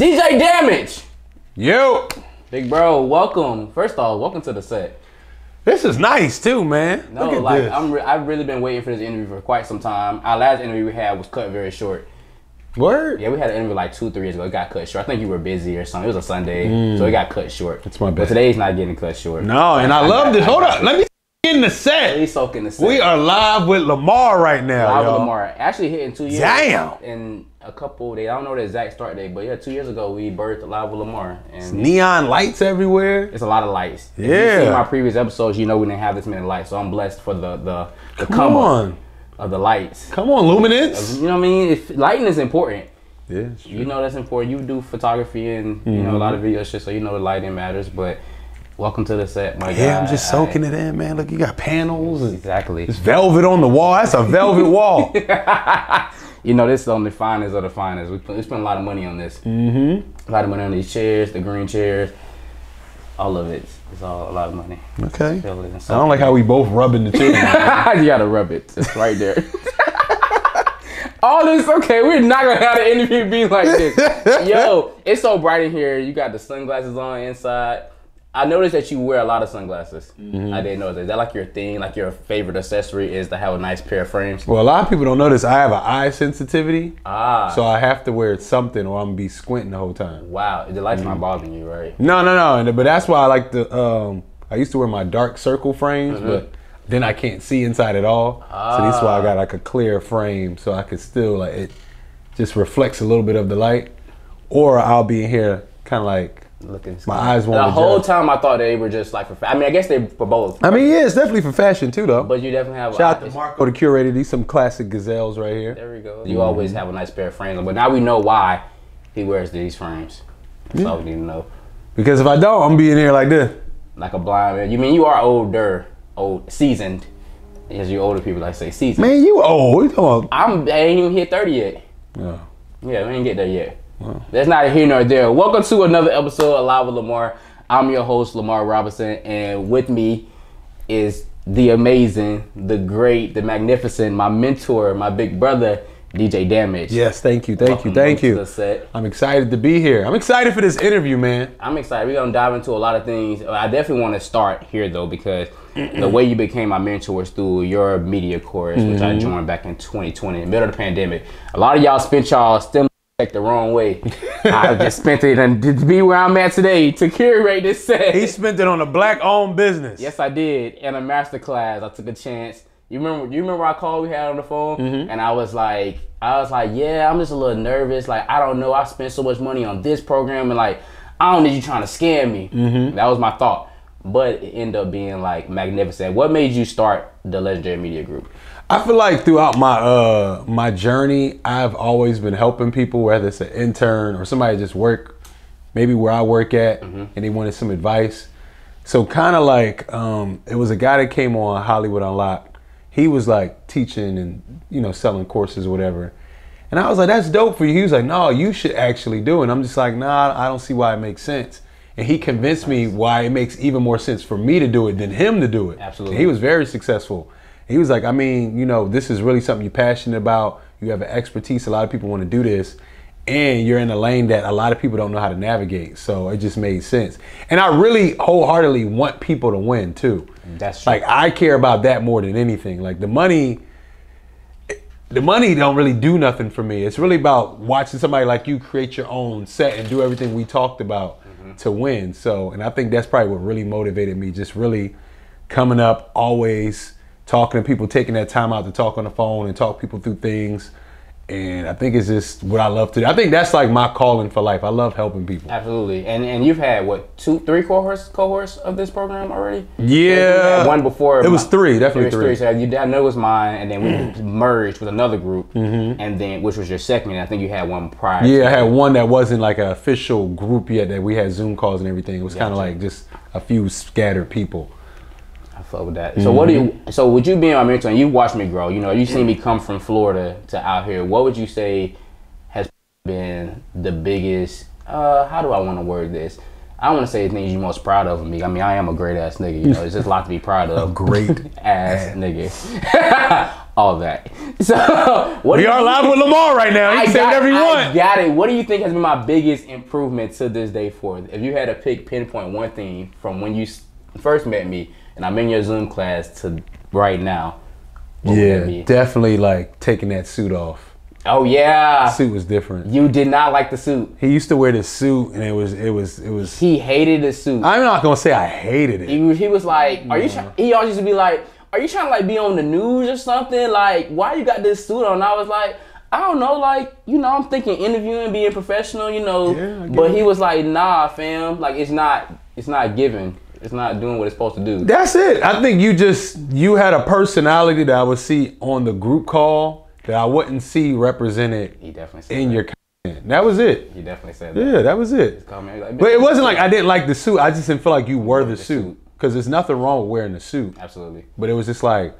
DJ Damage. Yo, Big bro, welcome. First off, welcome to the set. this is nice too, man. No, like this. I'm re- I've really been waiting for this interview for quite some time. Our last interview we had was cut very short. Word. Yeah, we had an interview like two, three years ago. It got cut short. I think you were busy or something. It was a Sunday, mm. so it got cut short. That's my bad. But today's not getting cut short. No, and I, love this. Hold up, let me in the set. He's soaking the set. We are live with Lamar right now, Live with. Lamar. Actually hitting two years. Damn. In a couple days. I don't know the exact start date, but yeah, two years ago we birthed Live with Lamar. And Neon lights everywhere. it's a lot of lights. If Yeah. you see my previous episodes, you know we didn't have this many lights. So I'm blessed for the the, the Come come on, of the lights. come on, Luminance. You know what I mean? If lighting is important. Yeah, You know that's important. You do photography and you know a mm-hmm. lot of video shit, so you know the lighting matters. But welcome to the set, my guy. yeah. I'm just I- soaking it in, man. Look, you got panels Exactly. it's velvet on the wall. That's a velvet wall. You know this is on the finest of the finest. We put, we spent a lot of money on this. Mm-hmm. A lot of money on these chairs, the green chairs, all of it. It's all a lot of money. Okay. Feel it and I don't like how we both rubbing the chair. you gotta rub it. It's right there. All this okay. We're not gonna have an interview be like this. Yo, it's so bright in here. You got the sunglasses on inside. I noticed that you wear a lot of sunglasses. Mm-hmm. I didn't know that. Is that like your thing? Like your favorite accessory is to have a nice pair of frames? well, a lot of people don't notice I have an eye sensitivity, Ah, so I have to wear something or I'm gonna be squinting the whole time. wow. The light's Mm-hmm. not bothering you, right? No, no, no. But that's why I like the. Um, I used to wear my dark circle frames, Mm-hmm. but then I can't see inside at all. So that's Ah. why I got like a clear frame, so I could still like it. Just reflects a little bit of the light, or I'll be in here kind of like. Looking. My eyes won't The whole adjust. time I thought they were just like for. fa- I mean, I guess they for both. I mean, yeah, it's definitely for fashion too, though. But you definitely have. Shout out to Marco, the curator. These some classic gazelles right here. There we go. You always have a nice pair of frames, but now we know why he wears these frames. That's all we need to know. Because if I don't, I'm gonna be in here like this. Like a blind man. You mean you are older, old, seasoned? As you older people like say seasoned. Man, you old. What you talking about? I'm. I ain't even hit thirty yet. Oh. Yeah, we ain't get there yet. That's not here nor there. Welcome to another episode of Live with Lamar. I'm your host, Lamar Robinson, and with me is the amazing, the great, the magnificent, my mentor, my big brother, DJ Damage. Yes, thank you, thank Welcome you, thank you. set. I'm excited to be here. I'm excited for this interview, man. I'm excited. We're gonna dive into a lot of things. I definitely want to start here though because the way you became my mentor was through your media course, which I mm-hmm. joined back in 2020, in the middle of the pandemic. A lot of y'all spent y'all check the wrong way. I just spent it and to be where I'm at today to curate this set. He spent it on a black-owned business. Yes, I did. In a master class, I took a chance. You remember? You remember our call we had on the phone? Mm-hmm. And I was like, I was like, yeah, I'm just a little nervous. Like, I don't know. I spent so much money on this program, and like, I don't need you trying to scam me. Mm-hmm. That was my thought. But it ended up being like magnificent. What made you start the Legendary Media Group? I feel like throughout my uh my journey, I've always been helping people, whether it's an intern or somebody just work, maybe where I work at, and they wanted some advice. So kind of like um, it was a guy that came on Hollywood Unlocked. He was like teaching and you know selling courses or whatever. And I was like, that's dope for you. He was like, no, you should actually do it. And I'm just like, nah, I don't see why it makes sense. And he convinced me why it makes even more sense for me to do it than him to do it. Absolutely. And he was very successful. He was like, I mean, you know, this is really something you're passionate about. You have an expertise. A lot of people want to do this. And you're in a lane that a lot of people don't know how to navigate. So it just made sense. And I really wholeheartedly want people to win too. That's true. Like I care about that more than anything. Like the money, the money don't really do nothing for me. It's really about watching somebody like you create your own set and do everything we talked about mm-hmm. to win. So, and I think that's probably what really motivated me. Just really coming up, always talking to people, taking that time out to talk on the phone and talk people through things. And I think it's just what I love to do. I think that's like my calling for life. I love helping people. Absolutely. And and you've had what two, three cohorts cohorts of this program already? Yeah. One before. It was my- three, definitely it was three. So you, I know it was mine, and then we mm-hmm. merged with another group, mm-hmm. and then which was your second. I think you had one prior. Yeah, I had that. one that wasn't like an official group yet that we had Zoom calls and everything. It was kind of like just a few scattered people. I fuck with that. So what do you? So would you being my mentor? And you watched me grow. You know, you seen me come from Florida to out here. What would you say has been the biggest? Uh, how do I want to word this? I want to say the things you're most proud of me. I mean, I am a great ass nigga. You know, it's just a lot to be proud of. A great ass nigga. All that. So, what We do are live with Lamar right now. You can say whatever you I want. got it. What do you think has been my biggest improvement to this day for? If you had to pick pinpoint one thing from when you first met me and I'm in your Zoom class to right now, Yeah, definitely like taking that suit off. Oh yeah, Suit was different. you did not like the suit. He used to wear this suit, and it was it was it was. He hated the suit. I'm not gonna say I hated it. he, was- he was like, "Are you?" Try-? He always used to be like, "Are you trying to like be on the news or something? Like, why you got this suit on?" And I was like, "I don't know. Like, you know, I'm thinking interviewing, being professional, you know." Yeah, but it. he was like, "Nah, fam. Like, it's not. It's not given. It's not doing what it's supposed to do." That's it. I think you just you had a personality that I would see on the group call that I wouldn't see represented He definitely said in that. your content. That was it. He definitely said that. Yeah, that was it. Like, But it wasn't like I didn't like the suit. I just didn't feel like you were the the suit suit. because there's nothing wrong with wearing the suit. Absolutely. But it was just like,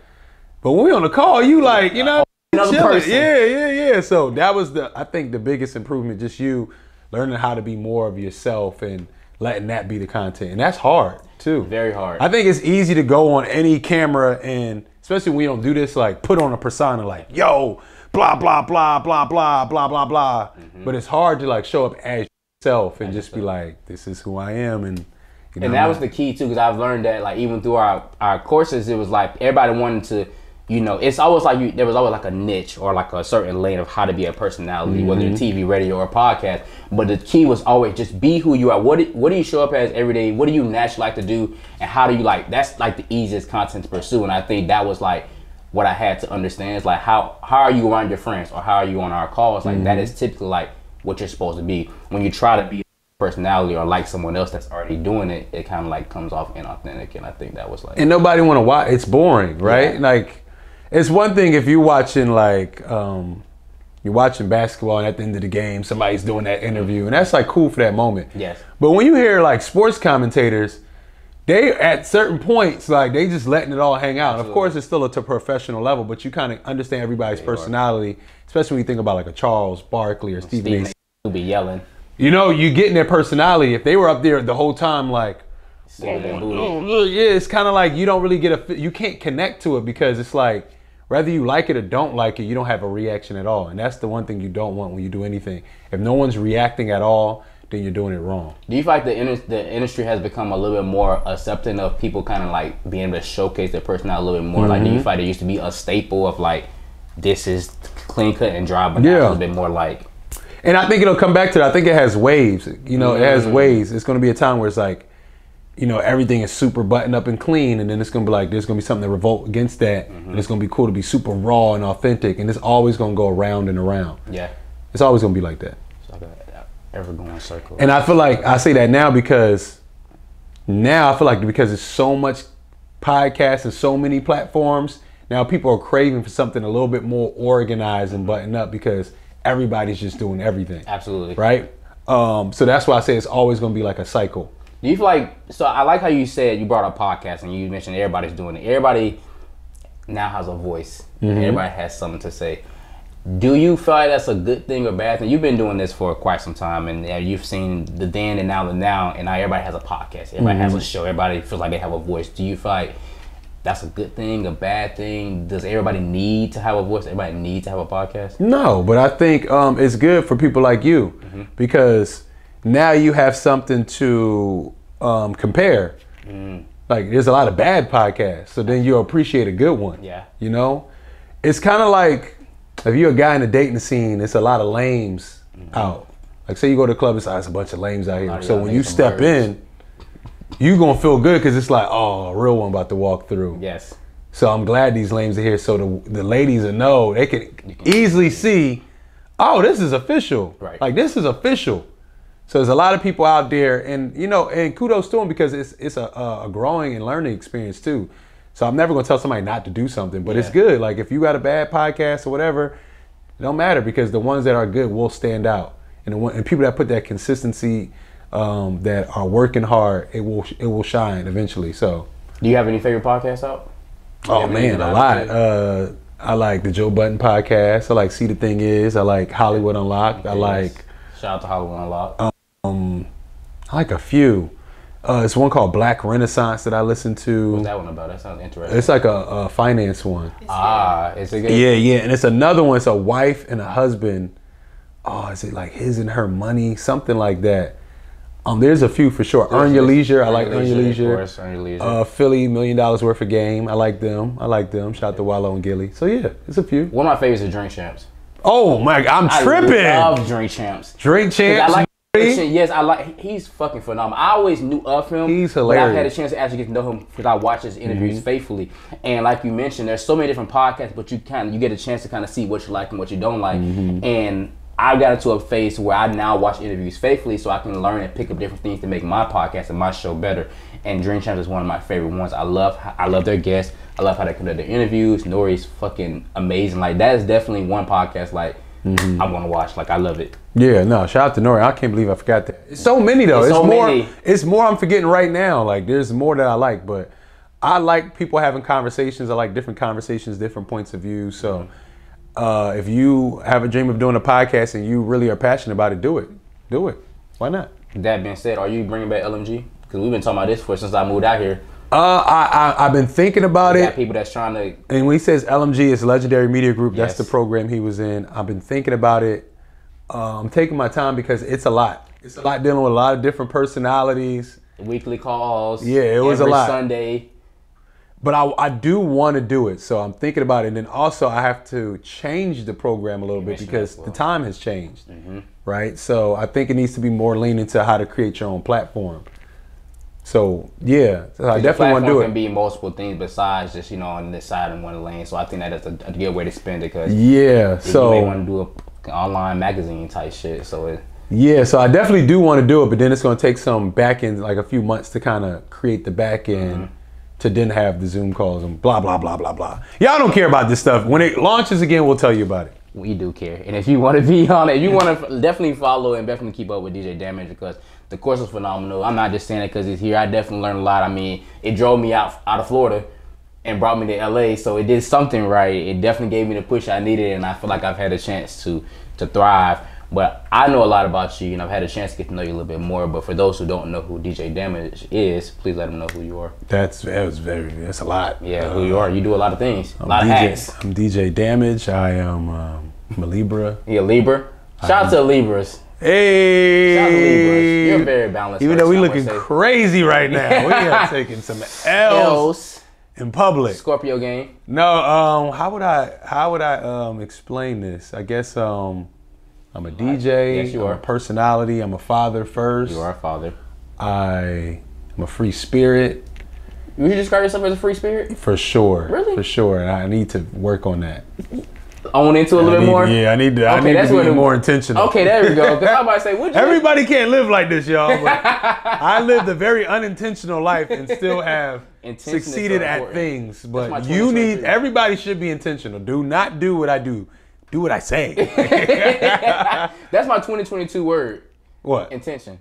but when we on the call, you like you know, oh, Another chilling. person. Yeah, yeah, yeah. So that was the I think the biggest improvement. Just you learning how to be more of yourself and letting that be the content, and that's hard too. Very hard. I think it's easy to go on any camera and especially when you don't do this, like put on a persona like, yo, blah, blah, blah, blah, blah, blah, blah, blah. Mm-hmm. But it's hard to like show up as yourself and just be like, this is who I am and you know, and that was the key too, because I've learned that like even through our our courses, it was like everybody wanted to, you know, it's always like you, there was always like a niche or like a certain lane of how to be a personality, whether Mm-hmm. it's TV, radio, or podcast. But the key was always just be who you are. What do, what do you show up as every day? What do you naturally like to do? And how do you like? That's like the easiest content to pursue. And I think that was like what I had to understand is like how how are you around your friends or how are you on our calls? Like that Mm-hmm. is typically like what you're supposed to be when you try to be a personality or like someone else that's already doing it, it kind of like comes off inauthentic. And I think that was like, and nobody want to watch. It's boring, right? Yeah. Like, it's one thing if you're watching like um, you're watching basketball, and at the end of the game, somebody's doing that interview, and that's like cool for that moment. Yes. But when you hear like sports commentators, they at certain points like they just letting it all hang out. Of course, it's still at a professional level, but you kind of understand everybody's personality, especially when you think about like a Charles Barkley or Stephen A. Stephen A. be yelling, You know, you getting their personality. If they were up there the whole time, like. Oh, yeah, it's kind of like you don't really get a, you can't connect to it because it's like, whether you like it or don't like it, you don't have a reaction at all. And that's the one thing you don't want when you do anything. If no one's reacting at all, then you're doing it wrong. Do you feel like the, inter- the industry has become a little bit more accepting of people kind of like being able to showcase their personality a little bit more? Like, Mm-hmm. do you feel like there used to be a staple of like, this is clean cut and dry, but now Yeah. it's a little bit more like, And I think it'll come back to that. I think it has waves. You know, it has Mm. waves. It's going to be a time where it's like, you know, everything is super buttoned up and clean, and then it's going to be like there's to be something to revolt against that, Mm-hmm. and it's to be cool to be super raw and authentic, and it's always going to go around and around. yeah, It's always going to be like that. it's like a ever going circle. And I feel like I say that now because now I feel like because there's so much podcasts and so many platforms, now people are craving for something a little bit more organized and buttoned up because everybody's just doing everything. Absolutely. Right? Um, so that's why I say it's always going to be like a cycle. Do you feel like so? I like how you said you brought up podcast and you mentioned everybody's doing it. Everybody now has a voice. Everybody has something to say. Do you feel like that's a good thing or bad thing? You've been doing this for quite some time, and uh, you've seen the then and now the now, and now everybody has a podcast. Everybody has a show. Everybody feels like they have a voice. Do you feel like that's a good thing, a bad thing? Does everybody need to have a voice? Everybody need to have a podcast? No, but I think um, it's good for people like you because now you have something to um, compare. Like there's a lot of bad podcasts, so then you appreciate a good one. Yeah. You know, it's kind of like if you're a guy in the dating scene, it's a lot of lames out. Like say you go to the club, it's, ah, it's a bunch of lames out here. So when you step birds. in, you gonna feel good because it's like, oh, a real one about to walk through. Yes. So I'm glad these lames are here so the the ladies will know they can easily see, oh, this is official. Right. Like this is official. So there's a lot of people out there, and you know, and kudos to them because it's it's a, a growing and learning experience too. So I'm never gonna tell somebody not to do something, but it's good. Like if you got a bad podcast or whatever, it don't matter because the ones that are good will stand out, and the one, and people that put that consistency, um, that are working hard, it will it will shine eventually. So. Do you have any favorite podcasts out? Oh man, man, a lot. Uh, I like the Joe Budden podcast. I like See the Thing Is. I like Hollywood Unlocked. I like. Shout out to Hollywood Unlocked. Um, I like a few. Uh, it's one called Black Renaissance that I listen to. What's that one about? That sounds interesting. It's like a, a finance one. ah, is it good? Yeah, yeah, and it's another one. It's a wife and a husband. Oh, is it like his and her money, something like that? Um, there's a few for sure. Earn Your Leisure, I like Earn Your Of Leisure. course, Earn Your Leisure. Uh, Philly Million Dollars Worth of Game, I like them. I like them. Shout out to Wallo and Gillie. So yeah, it's a few. one of my favorites is Drink Champs. Oh my, I'm tripping. I love Drink Champs. Drink champs. I like Nori. shit. Yes, I like. He's fucking phenomenal. I always knew of him. He's But I've had a chance to actually get to know him because I watch his interviews Mm-hmm. faithfully. And like you mentioned, there's so many different podcasts, but you kind of you get a chance to kind of see what you like and what you don't like. Mm-hmm. And I got into a phase where I now watch interviews faithfully, so I can learn and pick up different things to make my podcast and my show better. And Drink Champs is one of my favorite ones. I love I love their guests. I love how they conduct their interviews. N.O.R.E.'s fucking amazing. Like that is definitely one podcast like Mm-hmm. I'm gonna watch. Like I love it. Yeah, no, shout out to Nori. I can't believe I forgot that. It's so many though. It's It's, so more. many. It's more. I'm forgetting right now. Like there's more that I like, but I like people having conversations. I like different conversations, different points of view. So uh, if you have a dream of doing a podcast and you really are passionate about it, do it. Do it. Why not? That being said, are you bringing back LMG? Because we've been talking about this for since I moved out here. Uh, I, I I've been thinking about Got it. people that's trying to. And when he says LMG, is Legendary Media Group. That's the program he was in. I've been thinking about it. Uh, I'm taking my time because it's a lot. It's a lot dealing with a lot of different personalities. Weekly calls. Yeah, it was a every lot. Sunday. But I, I do want to do it, so I'm thinking about it. And then also, I have to change the program a little bit because as the time has changed, Mm-hmm. right? So I think it needs to be more lean into how to create your own platform. So yeah, so I definitely want to do it. can be multiple things besides just you know on this side and one lane. So I think that is a, a good way to spend it because yeah, you may want to do a online magazine type shit. So it, yeah, so I definitely do want to do it, but then it's going to take some back end, like a few months to kind of create the back end. Mm-hmm. To then have the Zoom calls and blah blah blah blah blah. Y'all don't care about this stuff. When it launches again, we'll tell you about it. we do care. And if you want to be on it, you want to definitely follow and definitely keep up with DJ Damage because the course was phenomenal. I'm not just saying it because he's here. I definitely learned a lot. I mean, it drove me out out of Florida and brought me to LA, so it did something right. It definitely gave me the push I needed, and I feel like I've had a chance to to thrive. But I know a lot about you, and I've had a chance to get to know you a little bit more. But for those who don't know who DJ Damage is, please let them know who you are. That's that was very that's a lot. Yeah, who you are. You do a lot of things, a lot of hats. I'm DJ Damage. I am um, I'm a Libra. A Libra. Shout out to Libras. Hey, Shout out to Libras. You're very balanced. Even though we looking crazy right now, we are taking some L's L's. in public. Scorpio game. No, um, how would I how would I um explain this? I guess um, I'm a DJ. Yes, you I'm are. a personality. I'm a father first. You are a father. I am a free spirit Would you describe yourself as a free spirit? for sure. Really? For sure. And I need to work on that. Own into a I little bit need- more. Yeah, I need to. I Okay, need that's to be more intentional. Okay, there we go. Cause I might say, would you? Everybody can't live like this, y'all. But I lived a very unintentional life and still have so succeeded at things. But you need everybody should be intentional. Do not do what I do. Do what I say. That's my 2022 word. what? Intention.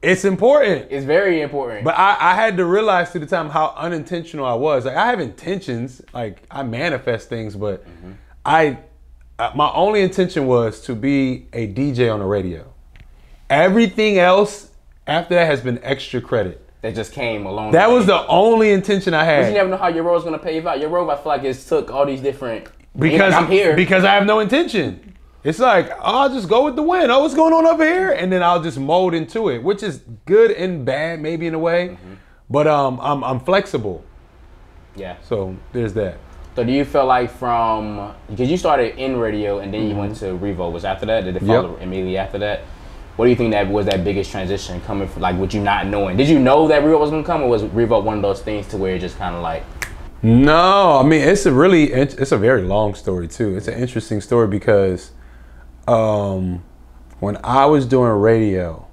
It's important. It's very important. But I, I had to realize through the time how unintentional I was. Like I have intentions, like I manifest things, but mm-hmm. I, uh, my only intention was to be a DJ on the radio. Everything else after that has been extra credit. that just came along. That the was the only intention I had. But You never know how your road's gonna pave out. Your role, I feel like it's took all these different. because I'm here. Because I have no intention. It's like I'll just go with the wind. Oh, what's going on over here? And then I'll just mold into it, which is good and bad, maybe in a way. Mm-hmm. But um, I'm I'm flexible. yeah. So there's that. So do you feel like from because you started in radio and then you went to Revo was after that? Did it Mm-hmm. Yep. follow immediately after that? What do you think that was that biggest transition coming from like with you not knowing? Did you know that Revo was gonna come or was Revo one of those things to where it just kind of like No, I mean it's a really it's a very long story too. It's an interesting story because um, when I was doing radio,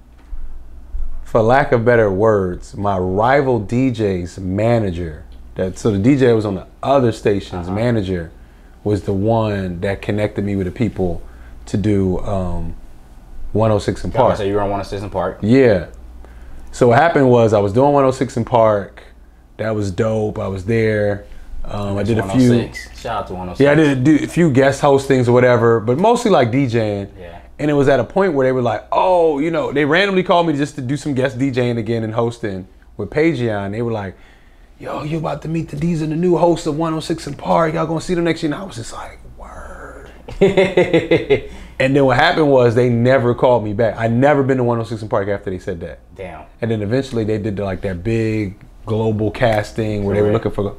for lack of better words, my rival DJ's manager, that so the DJ was on the other station's manager, was the one that connected me with the people to do um, 106 in Park. say you were on one assistant park? Yeah. So what happened was I was doing 106 in Park. That was dope. I was there. Um, I did a few. 106. Shout out to 106. Yeah, I did do a few guest hostings or whatever, but mostly like DJing. Yeah. And it was at a point where they were like, oh, you know, they randomly called me just to do some guest DJing again and hosting with Paigion. They were like, yo, you about to meet the these are the new hosts of 106 and Park. Y'all gonna see them next year. And I was just like, word. and then what happened was they never called me back. I never been to 106 and Park after they said that. Damn. And then eventually they did like that big global casting where they were looking for.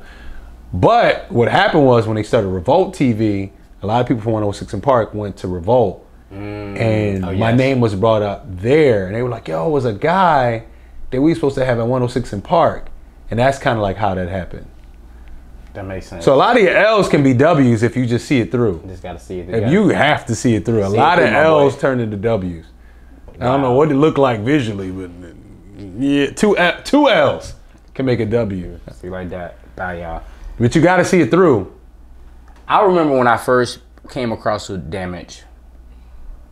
But what happened was when they started Revolt TV, a lot of people from 106 and Park went to Revolt. Mm. And Oh, my name was brought up there. And they were like, yo, it was a guy that we were supposed to have at 106 and Park. And that's kind of like how that happened. That makes sense. So a lot of your L's can be W's if you just see it through. just gotta see it. If you have to see it through, a lot of through, my L's boy. turn into W's. I don't know what it looked like visually, but yeah, two two L's can make a W. see like that. Bye, y'all. But you got to see it through. I remember when I first came across with Damage.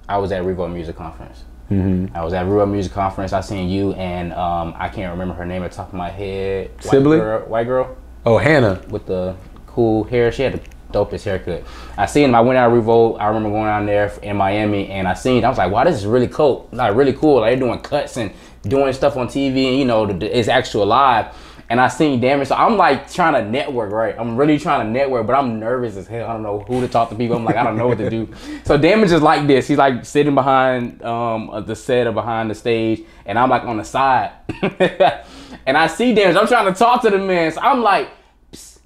I was at Revo Music Conference. Mm-hmm. I was at Revo Music Conference. I seen you and um, I can't remember her name at the top of my head. White Sibley? girl, white girl Oh, Hannah. with the cool hair. She had the dopest haircut. I seen him. I went out Revolt. I remember going down there in Miami and I seen. I was like, wow, this is really cool. Like really cool. Like they're doing cuts and doing stuff on TV. And you know, it's actual live. And I seen Damage. So I'm like trying to network, right? I'm really trying to network, but I'm nervous as hell. I don't know who to talk to people. I'm like, I don't know what to do. So Damage is like this. He's like sitting behind um uh, the set or behind the stage, and I'm like on the side. and I see Damage. I'm trying to talk to the man. So I'm like, psst,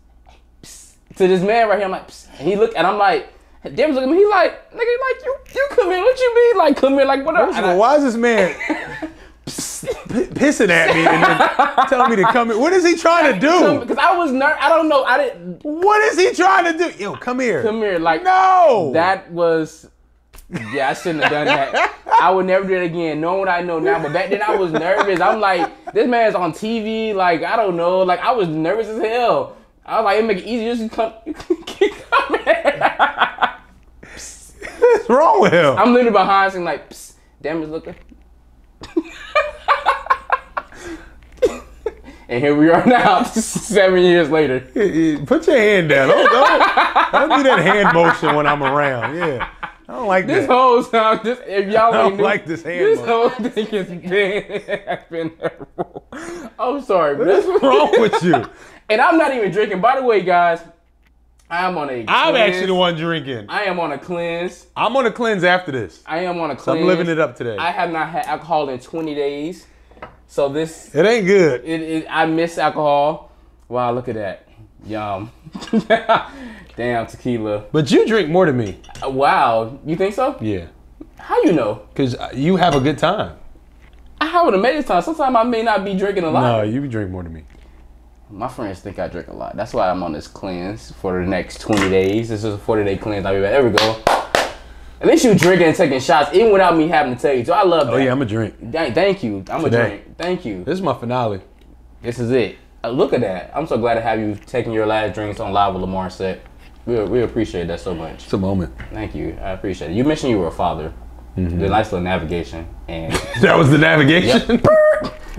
psst, to this man right here. I'm like, Psst. and he look, and I'm like, Damage look at me. He like, nigga, like you, you come in. What you mean? Like come in? Like what? up? First of And all, I- why is this man pissing at me and then telling me to come in? What is he trying to do? Because I was nervous. I don't know. I didn't What is he trying to do? Yo, come here. come here. Like No. that was. Yeah, I shouldn't have done that. I would never do it again, knowing what I know now. But back then I was nervous. I'm like, this man's on TV. Like, I don't know. Like, I was nervous as hell. I was like, it make it easier just to come, come here. What's wrong with him? I'm literally behind him, like, damn, is looking. And here we are now, seven years later. Put your hand down. Don't, don't, don't do that hand motion when I'm around. Yeah. I don't like This that. whole time, this, if y'all I don't like this hand This whole thing has been, been. I'm sorry, but What's wrong with you? And I'm not even drinking. By the way, guys, I am on a. I'm actually the one drinking. I am on a cleanse. I'm on a cleanse after this. I am on a So cleanse. I'm living it up today. I have not had alcohol in 20 days, so this it ain't good. it, it I miss alcohol. Wow, look at that. Yum. Damn tequila. But you drink more than me. Uh, Wow, you think so? Yeah. How you know? Because you have a good time. I have an amazing time. Sometimes I may not be drinking a lot. No, you drink more than me. My friends think I drink a lot. That's why I'm on this cleanse for the next 20 days. This is a 40 day cleanse. I'll be back. There we go. At least you drinking and taking shots, even without me having to tell you. So I love that. Oh, yeah, I'm a drink. Thank, thank you. I'm a Today. drink. Thank you. This is my finale. This is it. Uh, look at that. I'm so glad to have you taking your last drinks on live with Lamar set. We, we appreciate that so much. It's a moment. Thank you. I appreciate it. You mentioned you were a father. Mm-hmm. The nice little navigation. And That was the navigation.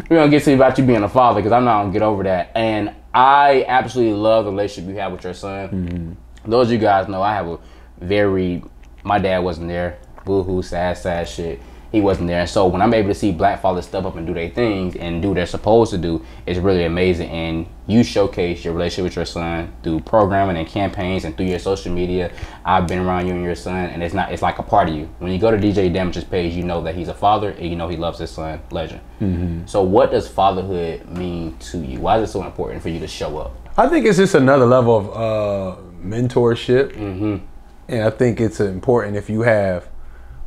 we're gonna get to about you being a father because I'm not gonna get over that. And I absolutely love the relationship you have with your son. Those of you guys know I have a very my dad wasn't there. Boo hoo, sad, sad shit. He wasn't there. And so when I'm able to see black fathers step up and do their things and do what they're supposed to do, it's really amazing. And you showcase your relationship with your son through programming and campaigns and through your social media. I've been around you and your son, and it's not it's like a part of you. When you go to DJ Damage's page, you know that he's a father and you know he loves his son, legend. So what does fatherhood mean to you? Why is it so important for you to show up? I think it's just another level of uh, mentorship. Mm-hmm. And I think it's important if you have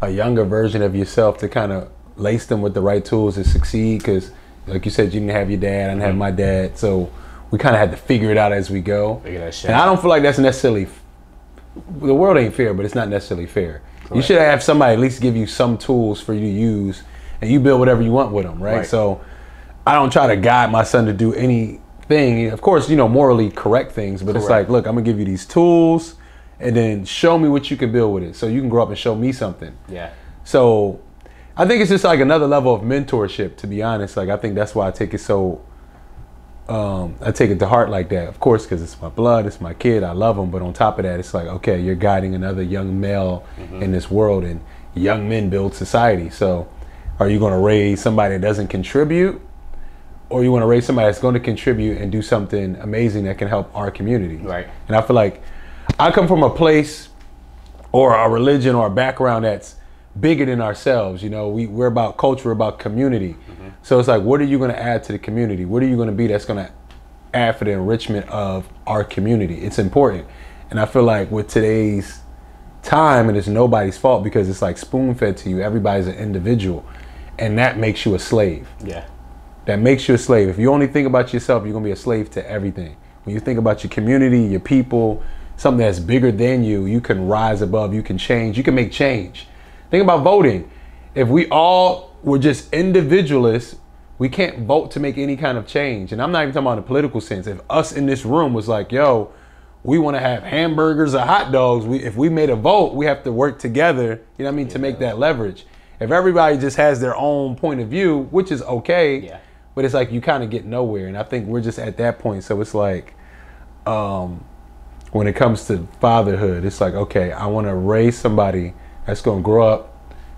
a younger version of yourself to kind of lace them with the right tools to succeed. Because, like you said, you didn't have your dad, I didn't have mm-hmm. my dad. So we kind of had to figure it out as we go. Figure that shit and I don't feel like that's necessarily, the world ain't fair, but it's not necessarily fair. You should have somebody at least give you some tools for you to use and you build whatever you want with them, right? Right. So I don't try to guide my son to do anything. Of course, you know, morally correct things, but it's like, look, I'm gonna give you these tools and then show me what you can build with it. So you can grow up and show me something. Yeah. So I think it's just like another level of mentorship, to be honest. Like I think that's why I take it so um, I take it to heart like that. Of course, because it's my blood, it's my kid, I love him. But on top of that, it's like, okay, you're guiding another young male in this world, and young men build society. So, are you going to raise somebody that doesn't contribute, or you want to raise somebody that's going to contribute and do something amazing that can help our community? Right. And I feel like I come from a place or a religion or a background that's bigger than ourselves. You know, we, we're about culture, we're about community. Mm-hmm. So it's like, what are you going to add to the community? What are you going to be that's going to add for the enrichment of our community? It's important. And I feel like with today's time, and it's nobody's fault because it's like spoon fed to you, everybody's an individual. And that makes you a slave Yeah. that makes you a slave. If you only think about yourself, you're gonna be a slave to everything. When you think about your community, your people, something that's bigger than you, you can rise above, you can change, you can make change. Think about voting. If we all were just individualists, we can't vote to make any kind of change. And I'm not even talking about in a political sense. If us in this room was like, yo, we want to have hamburgers or hot dogs, we, if we made a vote, we have to work together, you know what I mean, to make that leverage. If everybody just has their own point of view, which is okay, Yeah. but it's like you kind of get nowhere. And I think we're just at that point. So it's like, um, when it comes to fatherhood, it's like, okay, I want to raise somebody that's going to grow up,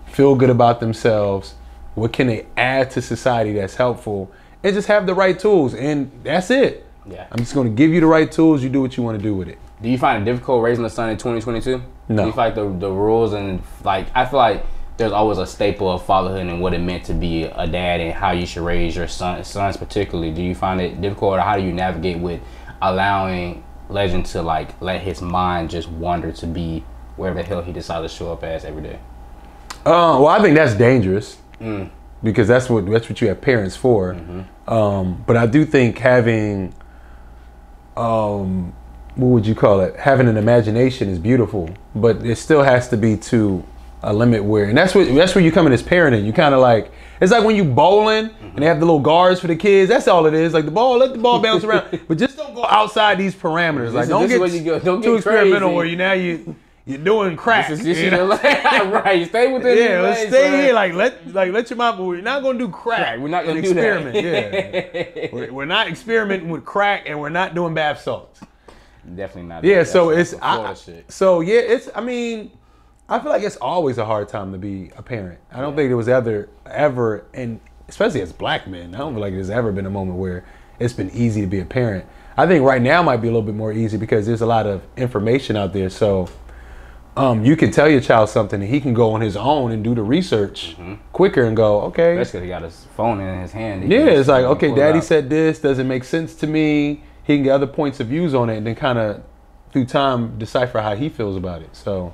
feel good about themselves. What can they add to society that's helpful? And just have the right tools. And that's it. Yeah. I'm just going to give you the right tools. You do what you want to do with it. Do you find it difficult raising a son in 2022? No. Do you feel like the, the rules and like I feel like there's always a staple of fatherhood and what it meant to be a dad and how you should raise your son sons particularly. Do you find it difficult or how do you navigate with allowing Legend to like let his mind just wander to be wherever the hell he decides to show up as every day? Uh, well, I think that's dangerous because that's what that's what you have parents for. Um, but I do think having, um, what would you call it? Having an imagination is beautiful, but it still has to be to a limit where, and that's what that's where you come in as parenting. You kind of like it's like when you bowling and they have the little guards for the kids. That's all it is. Like the ball, let the ball bounce around, but just don't go outside these parameters. Like is- don't get, you go- don't too get experimental crazy. where you now you you're doing crack. This is, this you know? right. Stay within Yeah, let's stay here. Like let like let your mom. We're not gonna do crack. We're not gonna do that. experiment. Yeah, we're, we're not experimenting with crack, and we're not doing bath salts. Definitely not. Yeah, so it's I, shit. so yeah, it's. I mean, I feel like it's always a hard time to be a parent. I don't think it was ever ever, and especially as black men, I don't feel like there's ever been a moment where it's been easy to be a parent. I think right now might be a little bit more easy because there's a lot of information out there. So um, you can tell your child something, and he can go on his own and do the research quicker and go, okay, Especially 'cause he got his phone in his hand. He yeah, it's like, okay, daddy out. said this, doesn't make sense to me. He can get other points of views on it and then kind of, through time, decipher how he feels about it. So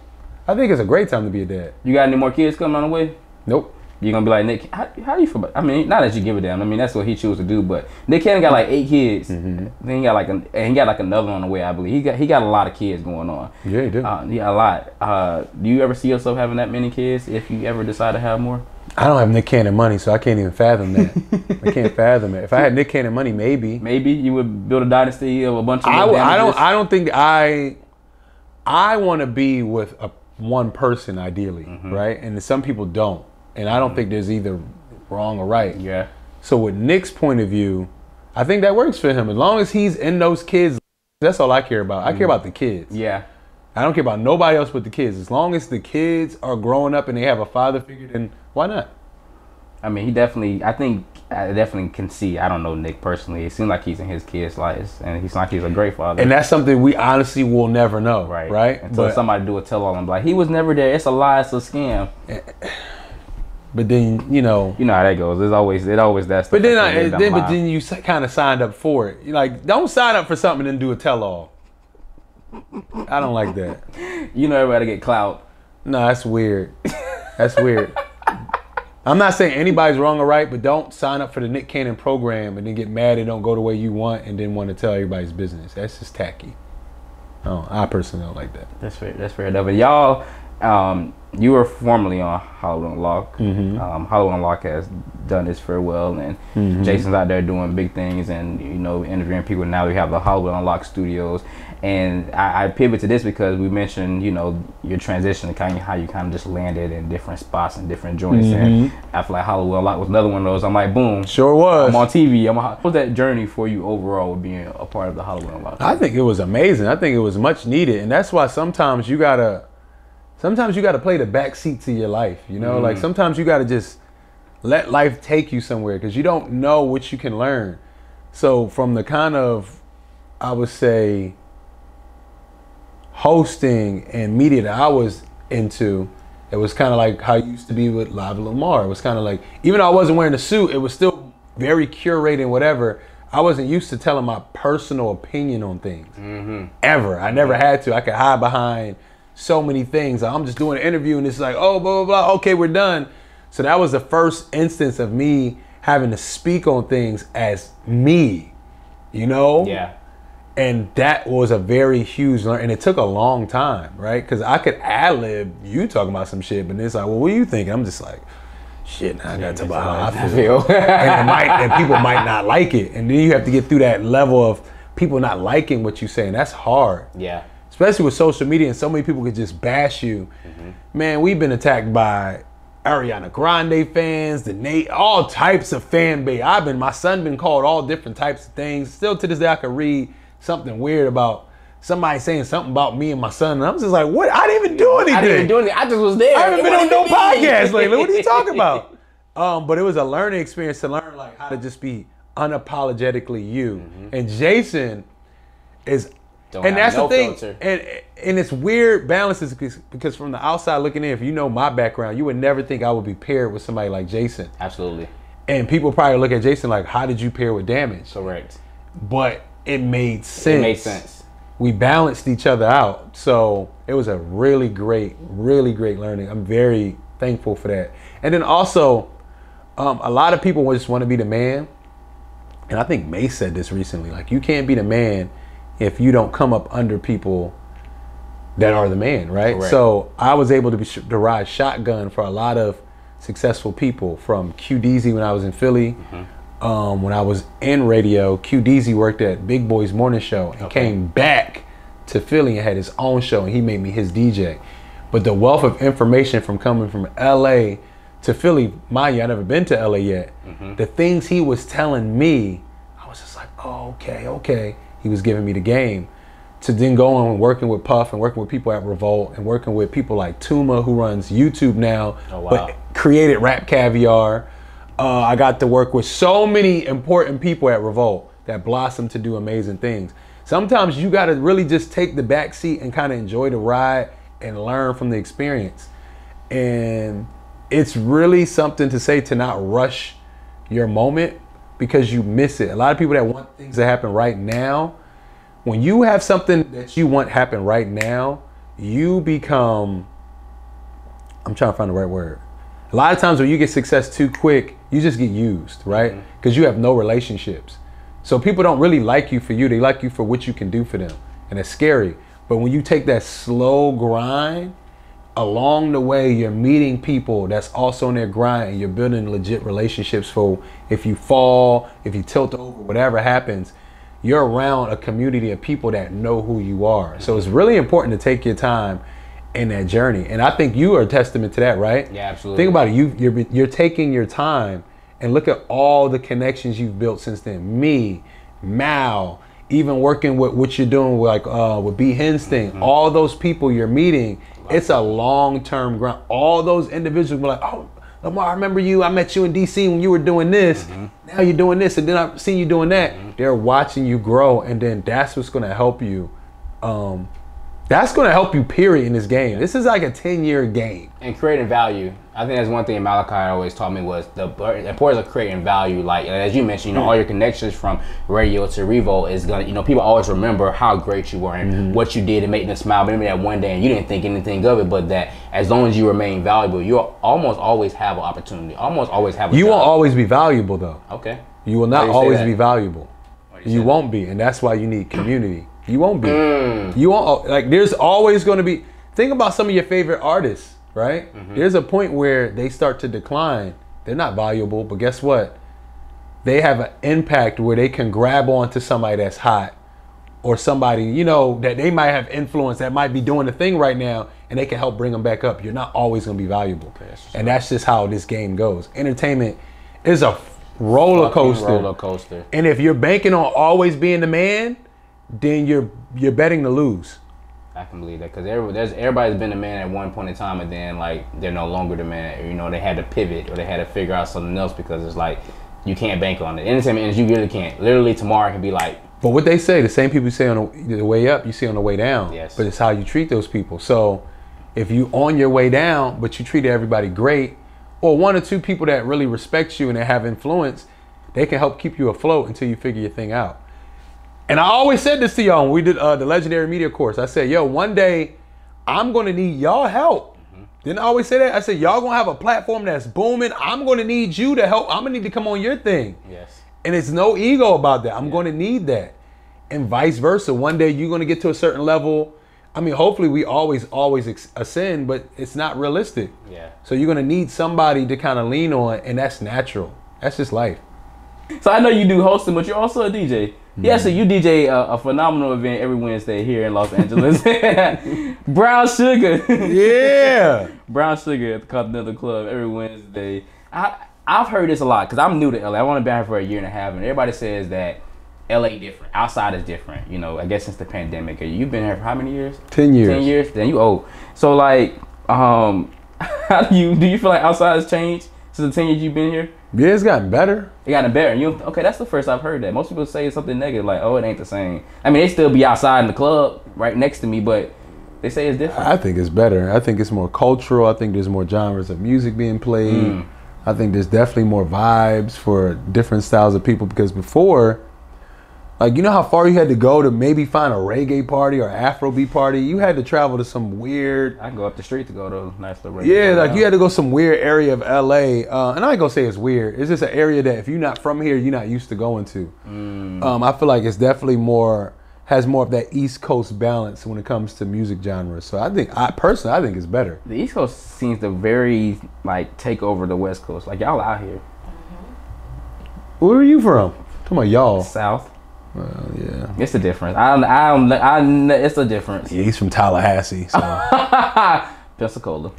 I think it's a great time to be a dad. You got any more kids coming on the way? Nope. You're gonna be like Nick? How, how do you feel about? I mean, not that you give a damn. I mean, that's what he chose to do. But Nick Cannon got like eight kids. Mm-hmm. Then he got like an, and he got like another on the way. I believe he got he got a lot of kids going on. Yeah, he do. Uh, yeah, a lot. Uh, do you ever see yourself having that many kids? If you ever decide to have more? I don't have Nick Cannon money, so I can't even fathom that. I can't fathom it. If I had Nick Cannon money, maybe. Maybe you would build a dynasty of a bunch of. I, I don't. I don't think I. I want to be with a one person ideally, Mm-hmm. right? And some people don't, and I don't think there's either wrong or right. Yeah. So with Nick's point of view, I think that works for him. As long as he's in those kids, that's all I care about. I care about the kids. Yeah. I don't care about nobody else but the kids. As long as the kids are growing up and they have a father figure, then why not? I mean, he definitely. I think I definitely can see. I don't know Nick personally. It seems like he's in his kids' lives, and he's like he's a great father. And that's something we honestly will never know, right. right? Until But, somebody do a tell all and be like, he was never there. It's a lie. It's a scam. but then you know, You know how that goes. There's always it always that stuff. but then I, then the but then you kind of signed up for it. You like don't sign up for something and do a tell all. I don't like that. you know everybody get clout. No, that's weird. That's weird. I'm not saying anybody's wrong or right, but don't sign up for the Nick Cannon program and then get mad it don't go the way you want and then want to tell everybody's business. That's just tacky. Oh, I personally don't like that. That's fair. That's fair enough. But y'all, um, you were formerly on Hollywood Unlocked. Mm-hmm. Um, Hollywood Unlocked has done this very well, and Mm-hmm. Jason's out there doing big things, and you know, interviewing people. Now we have the Hollywood Unlocked Studios, and I, I pivot to this because we mentioned, you know, your transition and kind of how you kind of just landed in different spots and different joints, and I feel like Hollywood Unlocked was another one of those. I'm like, boom, Mm-hmm. Sure was. I'm on TV. I'm on, what was that journey for you overall with being a part of the Hollywood Unlocked? I think it was amazing. I think it was much needed, and that's why sometimes you gotta sometimes you got to play the back seat to your life. You know, like mm. sometimes you got to just let life take you somewhere because you don't know what you can learn. So from the kind of, I would say, hosting and media that I was into, it was kind of like how it used to be with Live Lamar. It was kind of like, even though I wasn't wearing a suit, it was still very curated and whatever. I wasn't used to telling my personal opinion on things mm-hmm. ever. I never had to. I could hide behind so many things. I'm just doing an interview and it's like, oh, blah, blah, blah. Okay, we're done. So that was the first instance of me having to speak on things as me, you know? Yeah. And that was a very huge learn, and it took a long time, right? Because I could ad lib you talking about some shit, but then it's like, well, what are you thinking? I'm just like, shit. Now I got to talk about how I feel, feel. and, it might, and people might not like it, and then you have to get through that level of people not liking what you say, and that's hard yeah. Especially with social media and so many people could just bash you. Man, we've been attacked by Ariana Grande fans, the Nate, all types of fan base. I've been, my son been called all different types of things. Still to this day, I could read something weird about somebody saying something about me and my son, and I'm just like, what? I didn't even do anything. I didn't even do anything. I just was there. I haven't It been on no podcast lately. What are you talking about? Um, but it was a learning experience to learn like how to just be unapologetically you. And Jason is, Mm-hmm. Don't and that's no the thing. filter. And and it's weird balances because, because from the outside looking in, if you know my background, you would never think I would be paired with somebody like Jason. Absolutely. And people probably look at Jason like, how did you pair with Damage? Correct. But it made sense. It made sense. we balanced each other out. So it was a really great, really great learning. I'm very thankful for that. And then also, um, a lot of people just want to be the man. And I think May said this recently. Like, you can't be the man if you don't come up under people that are the man, right? Correct. So I was able to be to ride shotgun for a lot of successful people from QDZ when I was in Philly. Mm-hmm. Um, when I was in radio, QDZ worked at Big Boy's Morning Show and Okay. came back to Philly and had his own show, and he made me his DJ. But the wealth of information from coming from LA to Philly, mind you, I never been to LA yet. Mm-hmm. The things he was telling me, I was just like, oh, okay, okay. He was giving me the game. To then go on working with Puff and working with people at Revolt and working with people like Tuma, who runs YouTube now, Oh, wow. but created Rap Caviar. Uh, I got to work with so many important people at Revolt that blossomed to do amazing things. Sometimes you got to really just take the back seat and kind of enjoy the ride and learn from the experience. And it's really something to say to not rush your moment because you miss it. A lot of people that want things to happen right now, when you have something that you want happen right now, you become I'm trying to find the right word. A lot of times when you get success too quick, you just get used, right? Mm-hmm. Because you have no relationships. So people don't really like you for you. They like you for what you can do for them. And it's scary. But when you take that slow grind, along the way you're meeting people that's also in their grind and you're building legit relationships for if you fall, if you tilt over, whatever happens, you're around a community of people that know who you are. So it's really important to take your time in that journey. And I think you are a testament to that, right? Yeah, absolutely. Think about it. You you're you're taking your time and look at all the connections you've built since then. Me, Mal, even working with what you're doing with like uh, with B Hens thing. Mm-hmm. All those people you're meeting. It's a long term grind. All those individuals were like, oh. Lamar, I remember you. I met you in DC when you were doing this. Mm-hmm. Now you're doing this, and then I've seen you doing that. They're watching you grow, and then that's what's going to help you. Um, that's going to help you. Period in this game. This is like a ten year game. and creating value. I think that's one thing Malachi always taught me was the importance of creating value. Like as you mentioned, you know, all your connections from radio to Revo is gonna, you know, people always remember how great you were and mm-hmm. what you did to make them smile. Maybe that one day and you didn't think anything of it, but that as long as you remain valuable, you'll almost always have an opportunity. Almost always have. A You job. won't always be valuable though. Okay. You will not you always be valuable. Why You won't be, and that's why you need community. You won't be. Mm. You won't like. There's always going to be. Think about some of your favorite artists, right? Mm-hmm. There's a point where they start to decline. They're not valuable, but guess what? They have an impact where they can grab onto somebody that's hot, or somebody you know that they might have influence that might be doing the thing right now, and they can help bring them back up. You're not always going to be valuable, that's and that's just how this game goes. Entertainment is a roller coaster. Roller coaster. And if you're banking on always being the man, then you're you're betting to lose. I can believe that because every, there's everybody's been a man at one point in time, and then like they're no longer the man. You know, they had to pivot or they had to figure out something else because it's like you can't bank on it. Entertainment industry, you really can't. Literally tomorrow can be like, But what they say, the same people you say on the, the way up, you see on the way down. Yes. But it's how you treat those people. So if you on your way down, but you treat everybody great, or one or two people that really respect you and that have influence, they can help keep you afloat until you figure your thing out. And I always said this to y'all when we did uh, the legendary media course. I said, yo, one day I'm gonna need y'all help. Didn't I always say that? I said, y'all gonna have a platform that's booming. I'm gonna need you to help. I'm gonna need to come on your thing. yes, And it's no ego about that. I'm going to need that. And vice versa. One day you're going to get to a certain level. I mean, hopefully we always, always ex- ascend, but it's not realistic. yeah. So you're going to need somebody to kind of lean on, and that's natural. That's just life. So I know you do hosting, but you're also a DJ. Yeah, so you DJ a, a phenomenal event every Wednesday here in Los Angeles. Brown Sugar. Yeah. Brown Sugar at the Continental Club every Wednesday. I I've heard this a lot because I'm new to LA. I want to be here for a year and a half, and everybody says that LA different. Outside is different. You know, I guess since the pandemic. You've been here for how many years? 10 years. Ten years. Then you old. So like, um, how do you do? You feel like outside has changed since the ten years you've been here? Yeah, it's gotten better. It gotten better. You okay? That's the first I've heard that. Most people say something negative, like, "Oh, it ain't the same." I mean, they still be outside in the club right next to me, but they say it's different. I think it's better. I think it's more cultural. I think there's more genres of music being played. Mm. I think there's definitely more vibes for different styles of people because before, like you know how far you had to go to maybe find a reggae party or Afrobeat party. You had to travel to some weird. I can go up the street to go to a nice little. Yeah, like you had to go some weird area of LA, uh, and I ain't gonna say it's weird. It's just an area that if you're not from here, you're not used to going to. Mm. Um, I feel like it's definitely more has more of that East Coast balance when it comes to music genres. So I think, I personally, I think it's better. The East Coast seems to very like take over the West Coast. Like y'all out here, Where are you from? Come on, y'all. South. Well, yeah. It's a difference. I don't. I don't. I. kn- It's a difference. Yeah, he's from Tallahassee. So Pensacola.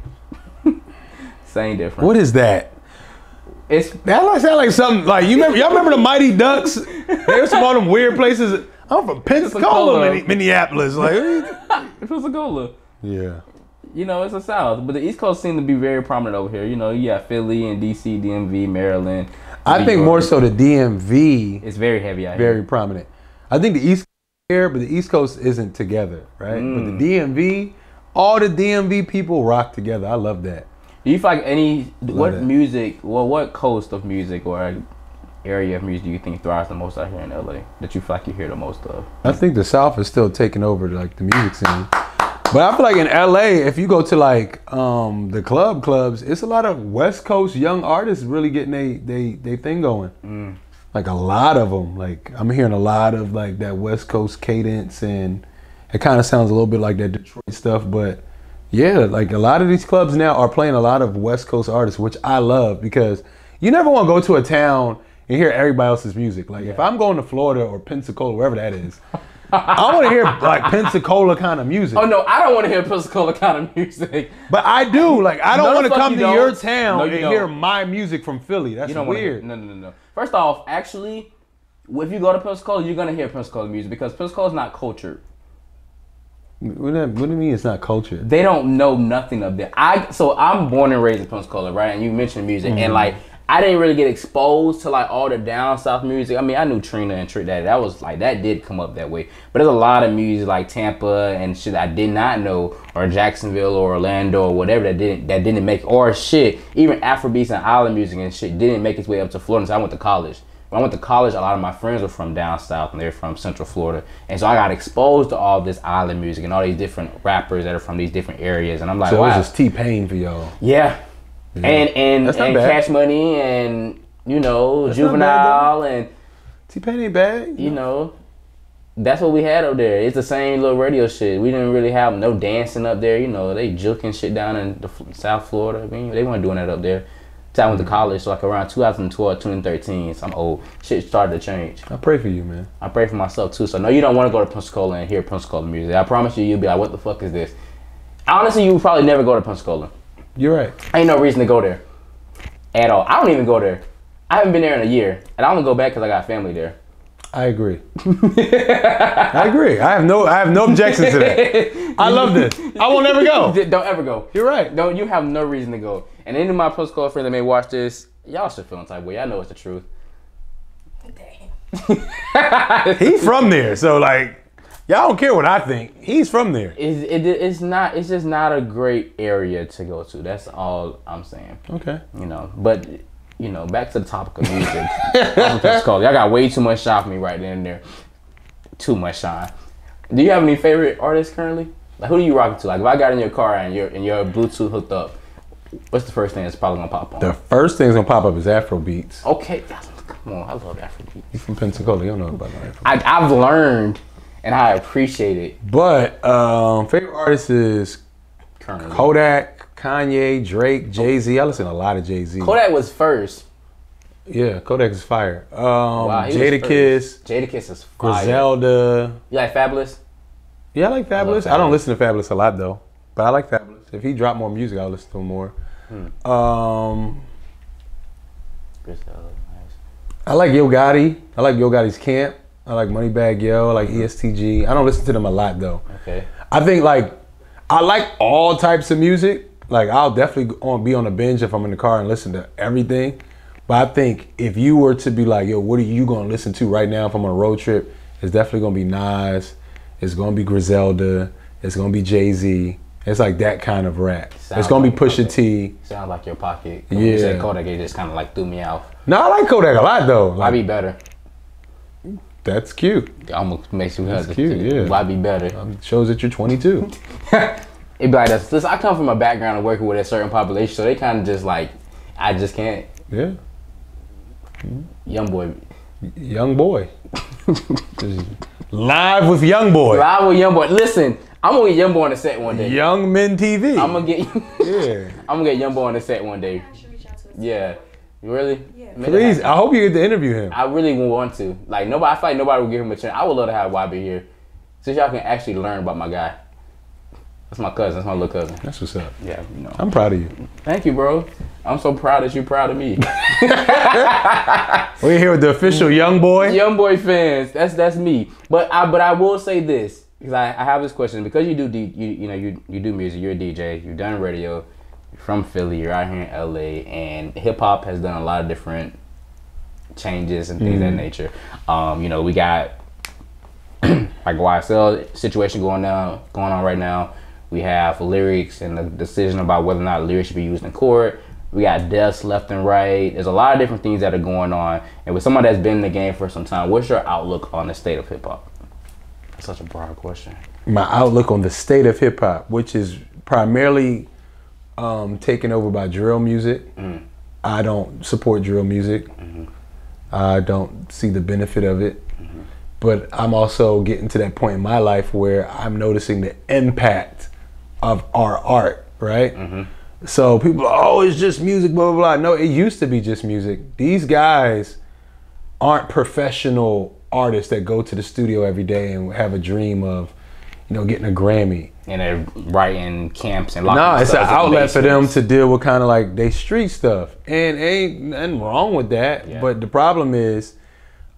Same difference. what is that? It's That like sound like something like you remember y'all remember the Mighty Ducks? They was from all them weird places. I'm from Pensacola, Pensacola. Minneapolis. Like, Pensacola. yeah. You know, it's the South, but the East Coast seem to be very prominent over here. You know, you got Philly and DC, DMV, Maryland. I think more so the DMV It's very heavy out very here. prominent. I think the East here, but the East Coast isn't together, right? Mm. But the DMV, all the DMV people rock together. I love that. Do you feel like any what that. music? Well, what coast of music or area of music do you think thrives the most out here in LA? That you feel like you hear the most of? I think the South is still taking over like the music scene. But I feel like in LA, if you go to like um, the club clubs, it's a lot of West Coast young artists really getting they they they thing going. Like a lot of them. Like I'm hearing a lot of like that West Coast cadence, and it kind of sounds a little bit like that Detroit stuff. But yeah, like a lot of these clubs now are playing a lot of West Coast artists, which I love because you never want to go to a town and hear everybody else's music. Like if I'm going to Florida or Pensacola, wherever that is. I want to hear like Pensacola kind of music. Oh no, I don't want to hear Pensacola kind of music. But I do. Like I don't want to come you to don't. your town No, you and don't. hear my music from Philly. That's You don't want hear. weird. No, no, no, no. First off, actually, if you go to Pensacola, you're gonna hear Pensacola music because Pensacola's not cultured. What, do you- what do you mean it's not culture? they don't know nothing of that. I so I'm born and raised in Pensacola, right? And you mentioned music, Mm-hmm. and like I didn't really get exposed to like all the down south music. I mean, I knew Trina and Trick Daddy. That was like that did come up that way. But there's a lot of music like Tampa and shit I did not know, or Jacksonville or Orlando or whatever that didn't that didn't make or shit. Even Afrobeats and island music and shit didn't make its way up to Florida. So I went to college. When I went to college, a lot of my friends were from down south and they're from Central Florida. And so I got exposed to all this island music and all these different rappers that are from these different areas. And I'm like, So it wow. was just T Pain for y'all. yeah. And and, That's and bad. Cash Money and you know That's not Juvenile and T Pain ain't bad. you know that's what we had up there. It's the same little radio shit. We didn't really have no dancing up there. You know, they juking shit down in the South Florida. I mean, they weren't doing that up there. Till I went to college, so like around 2012, 2013, so I'm old. Shit started to change. I pray for you, man. I pray for myself too. So no, you don't want to go to Pensacola and hear Pensacola music. I promise you, you'll be like, what the fuck is this? Honestly, you would probably never go to Pensacola. You're right. I Ain't no reason to go there at all. I don't even go there. I haven't been there in a year, and I only go back because I got family there. I agree. I agree. I have no I have no objections to that. I love this. I won't ever go. Don't ever go. You're right. Don't you have no reason to go. And any of my post call friends that may watch this, y'all should feel some type of way. I know it's the truth. He's from there, so like y'all don't care what I think. He's from there. It's, it, it's not. It's just not a great area to go to. That's all I'm saying. Okay. You know, but you know, back to the topic of music. I'm just called. Y'all got way too much shine for me right then and there. Too much shine. Do you have any favorite artists currently? Like who do you rock to? Like if I got in your car and your and your Bluetooth hooked up, what's the first thing that's probably gonna pop on? The first thing's gonna pop up is Afro beats. okay, come on, I love Afrobeat. You from Pensacola, you don't know about Afro. I, I've learned and I appreciate it But um, favorite artist is currently. Kodak, Kanye, Drake, Jay Z. I listen to a lot of Jay Z. Kodak was first. Yeah, Kodak is fire. Um, Wow, he was Jada. Kiss, is fire. Griselda. You like Fabolous? Yeah, I like Fabolous. I, don't listen to Fabolous a lot though, but I like Fabolous. If he dropped more music, I'll listen to him more. Hmm. Um, Griselda, nice. I like Yo Gotti. I like Yo Gotti's Camp. I like Moneybagg Yo. I like mm-hmm. E ESTG. I don't listen to them a lot though. Okay. I think like I like all types of music. Like I'll definitely on be on a binge if I'm in the car and listen to everything. But I think if you were to be like, yo, what are you gonna listen to right now if I'm on a road trip? It's definitely gonna be Nas. It's gonna be Griselda. It's gonna be Jay Z. It's like that kind of rap. Sounds it's gonna like be Pusha. T. Sound like your pocket. When you Yeah. said Kodak, it just kind of like threw me off. No, I like Kodak a lot though. Like, be better? That's cute. I'm gonna make sure we have cute, yeah. Why be better? Uh, shows that you're 22. It'd be like this. Listen, I come from a background of working with a certain population, so they kind of just like, I just can't. yeah, Young boy, young boy. Live with young boy. Live with young boy. Listen, I'm gonna get young boy on the set one day. Young Men TV. I'm gonna get, yeah. I'm gonna get young boy on the set one day. I should reach out to us. Yeah, really? Yeah. Please. I hope you get to interview him. I really want to. Like nobody, I feel like nobody will give him a chance. I would love to have YB here, since y'all can actually learn about my guy. That's my cousin. That's my little cousin. That's what's up. Yeah, you know. I'm proud of you. Thank you, bro. I'm so proud that you're proud of me. We're here with the official young boy. Young boy fans, that's that's me. But I but I will say this because I, I have this question because you do D, you you know you you do music. You're a DJ. You've done radio. From Philly. You're out here in LA, and hip hop has done a lot of different changes and things of that nature. Um, you know, we got like YSL situation going on going on right now. We have lyrics and the decision about whether or not lyrics should be used in court. We got deaths left and right. There's a lot of different things that are going on. And with someone that's been in the game for some time, what's your outlook on the state of hip hop? That's such a broad question. My outlook on the state of hip hop, which is primarily um, taken over by drill music. Mm-hmm. I don't support drill music. Mm-hmm. I don't see the benefit of it. Mm-hmm. But I'm also getting to that point in my life where I'm noticing the impact of our art, right? So people, are, oh, it's just music, blah blah blah. No, it used to be just music. These guys aren't professional artists that go to the studio every day and have a dream of, you know, getting a Grammy. And they're writing camps and No, it's an outlet for them to deal with kind of like they street stuff, and ain't nothing wrong with that. Yeah. But the problem is,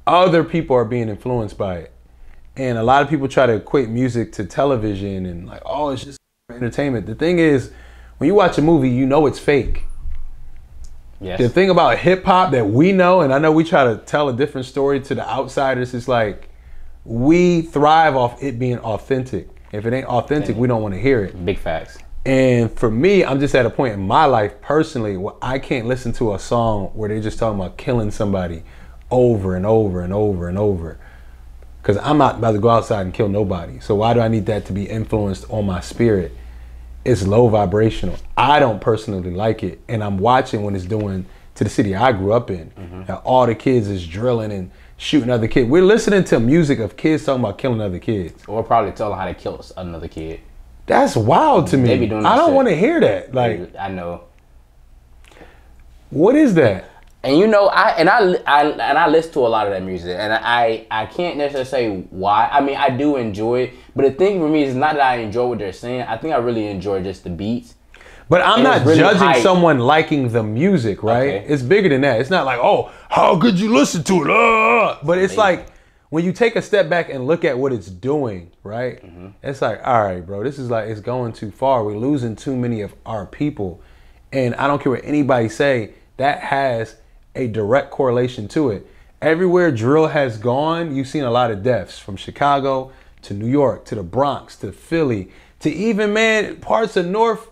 other people are being influenced by it, and a lot of people try to equate music to television and like, oh, it's just entertainment. The thing is, when you watch a movie, you know it's fake. Yes. The thing about hip hop that we know, and I know we try to tell a different story to the outsiders, is like we thrive off it being authentic. If it ain't authentic, we don't want to hear it. Big facts. And for me, I'm just at a point in my life personally where I can't listen to a song where they're just talking about killing somebody over and over and over and over. Because I'm not about to go outside and kill nobody. So why do I need that to be influenced on my spirit? It's low vibrational. I don't personally like it. And I'm watching when it's doing to the city I grew up in. Mm-hmm. Now all the kids is drilling and shooting other kids. We're listening to music of kids talking about killing other kids. Or probably tell them how to kill another kid. That's wild to me. They be doing I don't want to hear that. Like, I know. what is that? And you know, I and I, I and I listen to a lot of that music, and I I can't necessarily say why. I mean, I do enjoy it, but the thing for me is not that I enjoy what they're saying. I think I really enjoy just the beats. But I'm And not really judging hype. someone liking the music, right? Okay. It's bigger than that. It's not like, oh, how could you listen to it? Uh, but it's like when you take a step back and look at what it's doing, right? Mm-hmm. It's like, all right, bro, this is like it's going too far. We're losing too many of our people, and I don't care what anybody say. That has a direct correlation to it. Everywhere drill has gone, you've seen a lot of deaths from Chicago to New York to the Bronx to Philly to even man parts of North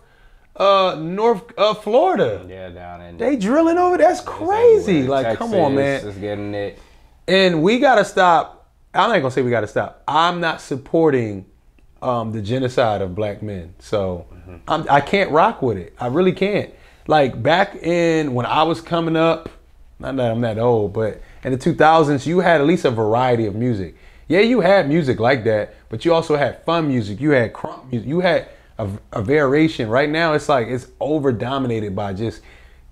uh North uh Florida. Yeah, down in They drilling over. That's crazy. Like, come on, man. Just getting it. And we gotta stop. I'm not gonna say we gotta stop. I'm not supporting um, the genocide of black men. So I'm, I can't rock with it. I really can't. Like back in when I was coming up, not that I'm that old, but in the 2000s, you had at least a variety of music. Yeah, you had music like that, but you also had fun music. You had crunk music. You had a, a variation. Right now, it's like it's over dominated by just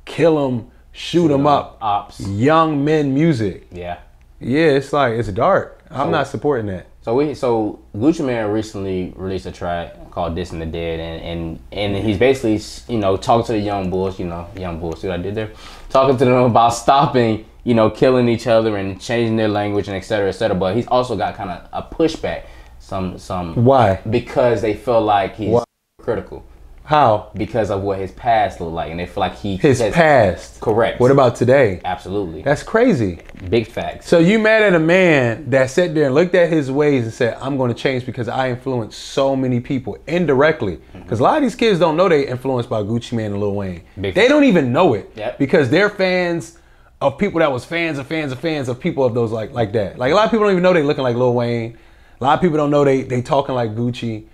kill them, shoot them up, Ops. young men music. Yeah. Yeah, it's like it's dark. I'm So- not supporting that. So we so Gucci Mane recently released a track called "Dissing the Dead" and and and he's basically you know talking to the young bulls, you know, young bulls. See what I did there? Talking to them about stopping, you know, killing each other and changing their language and et cetera, et cetera. But he's also got kind of a pushback, some some Why? because they feel like he's Why? Critical How? because of what his past looked like, and they feel like he His has- past. Correct. What about today? Absolutely. That's crazy. Big facts. So you mad at a man that sat there and looked at his ways and said, "I'm going to change because I influenced so many people indirectly." Mm-hmm. Because a lot of these kids don't know they influenced by Gucci Mane and Lil Wayne. Big they don't even know it Yep. because they're fans of people that was fans of fans of fans of people of those like like that. Like a lot of people don't even know they looking like Lil Wayne. A lot of people don't know they they talking like Gucci.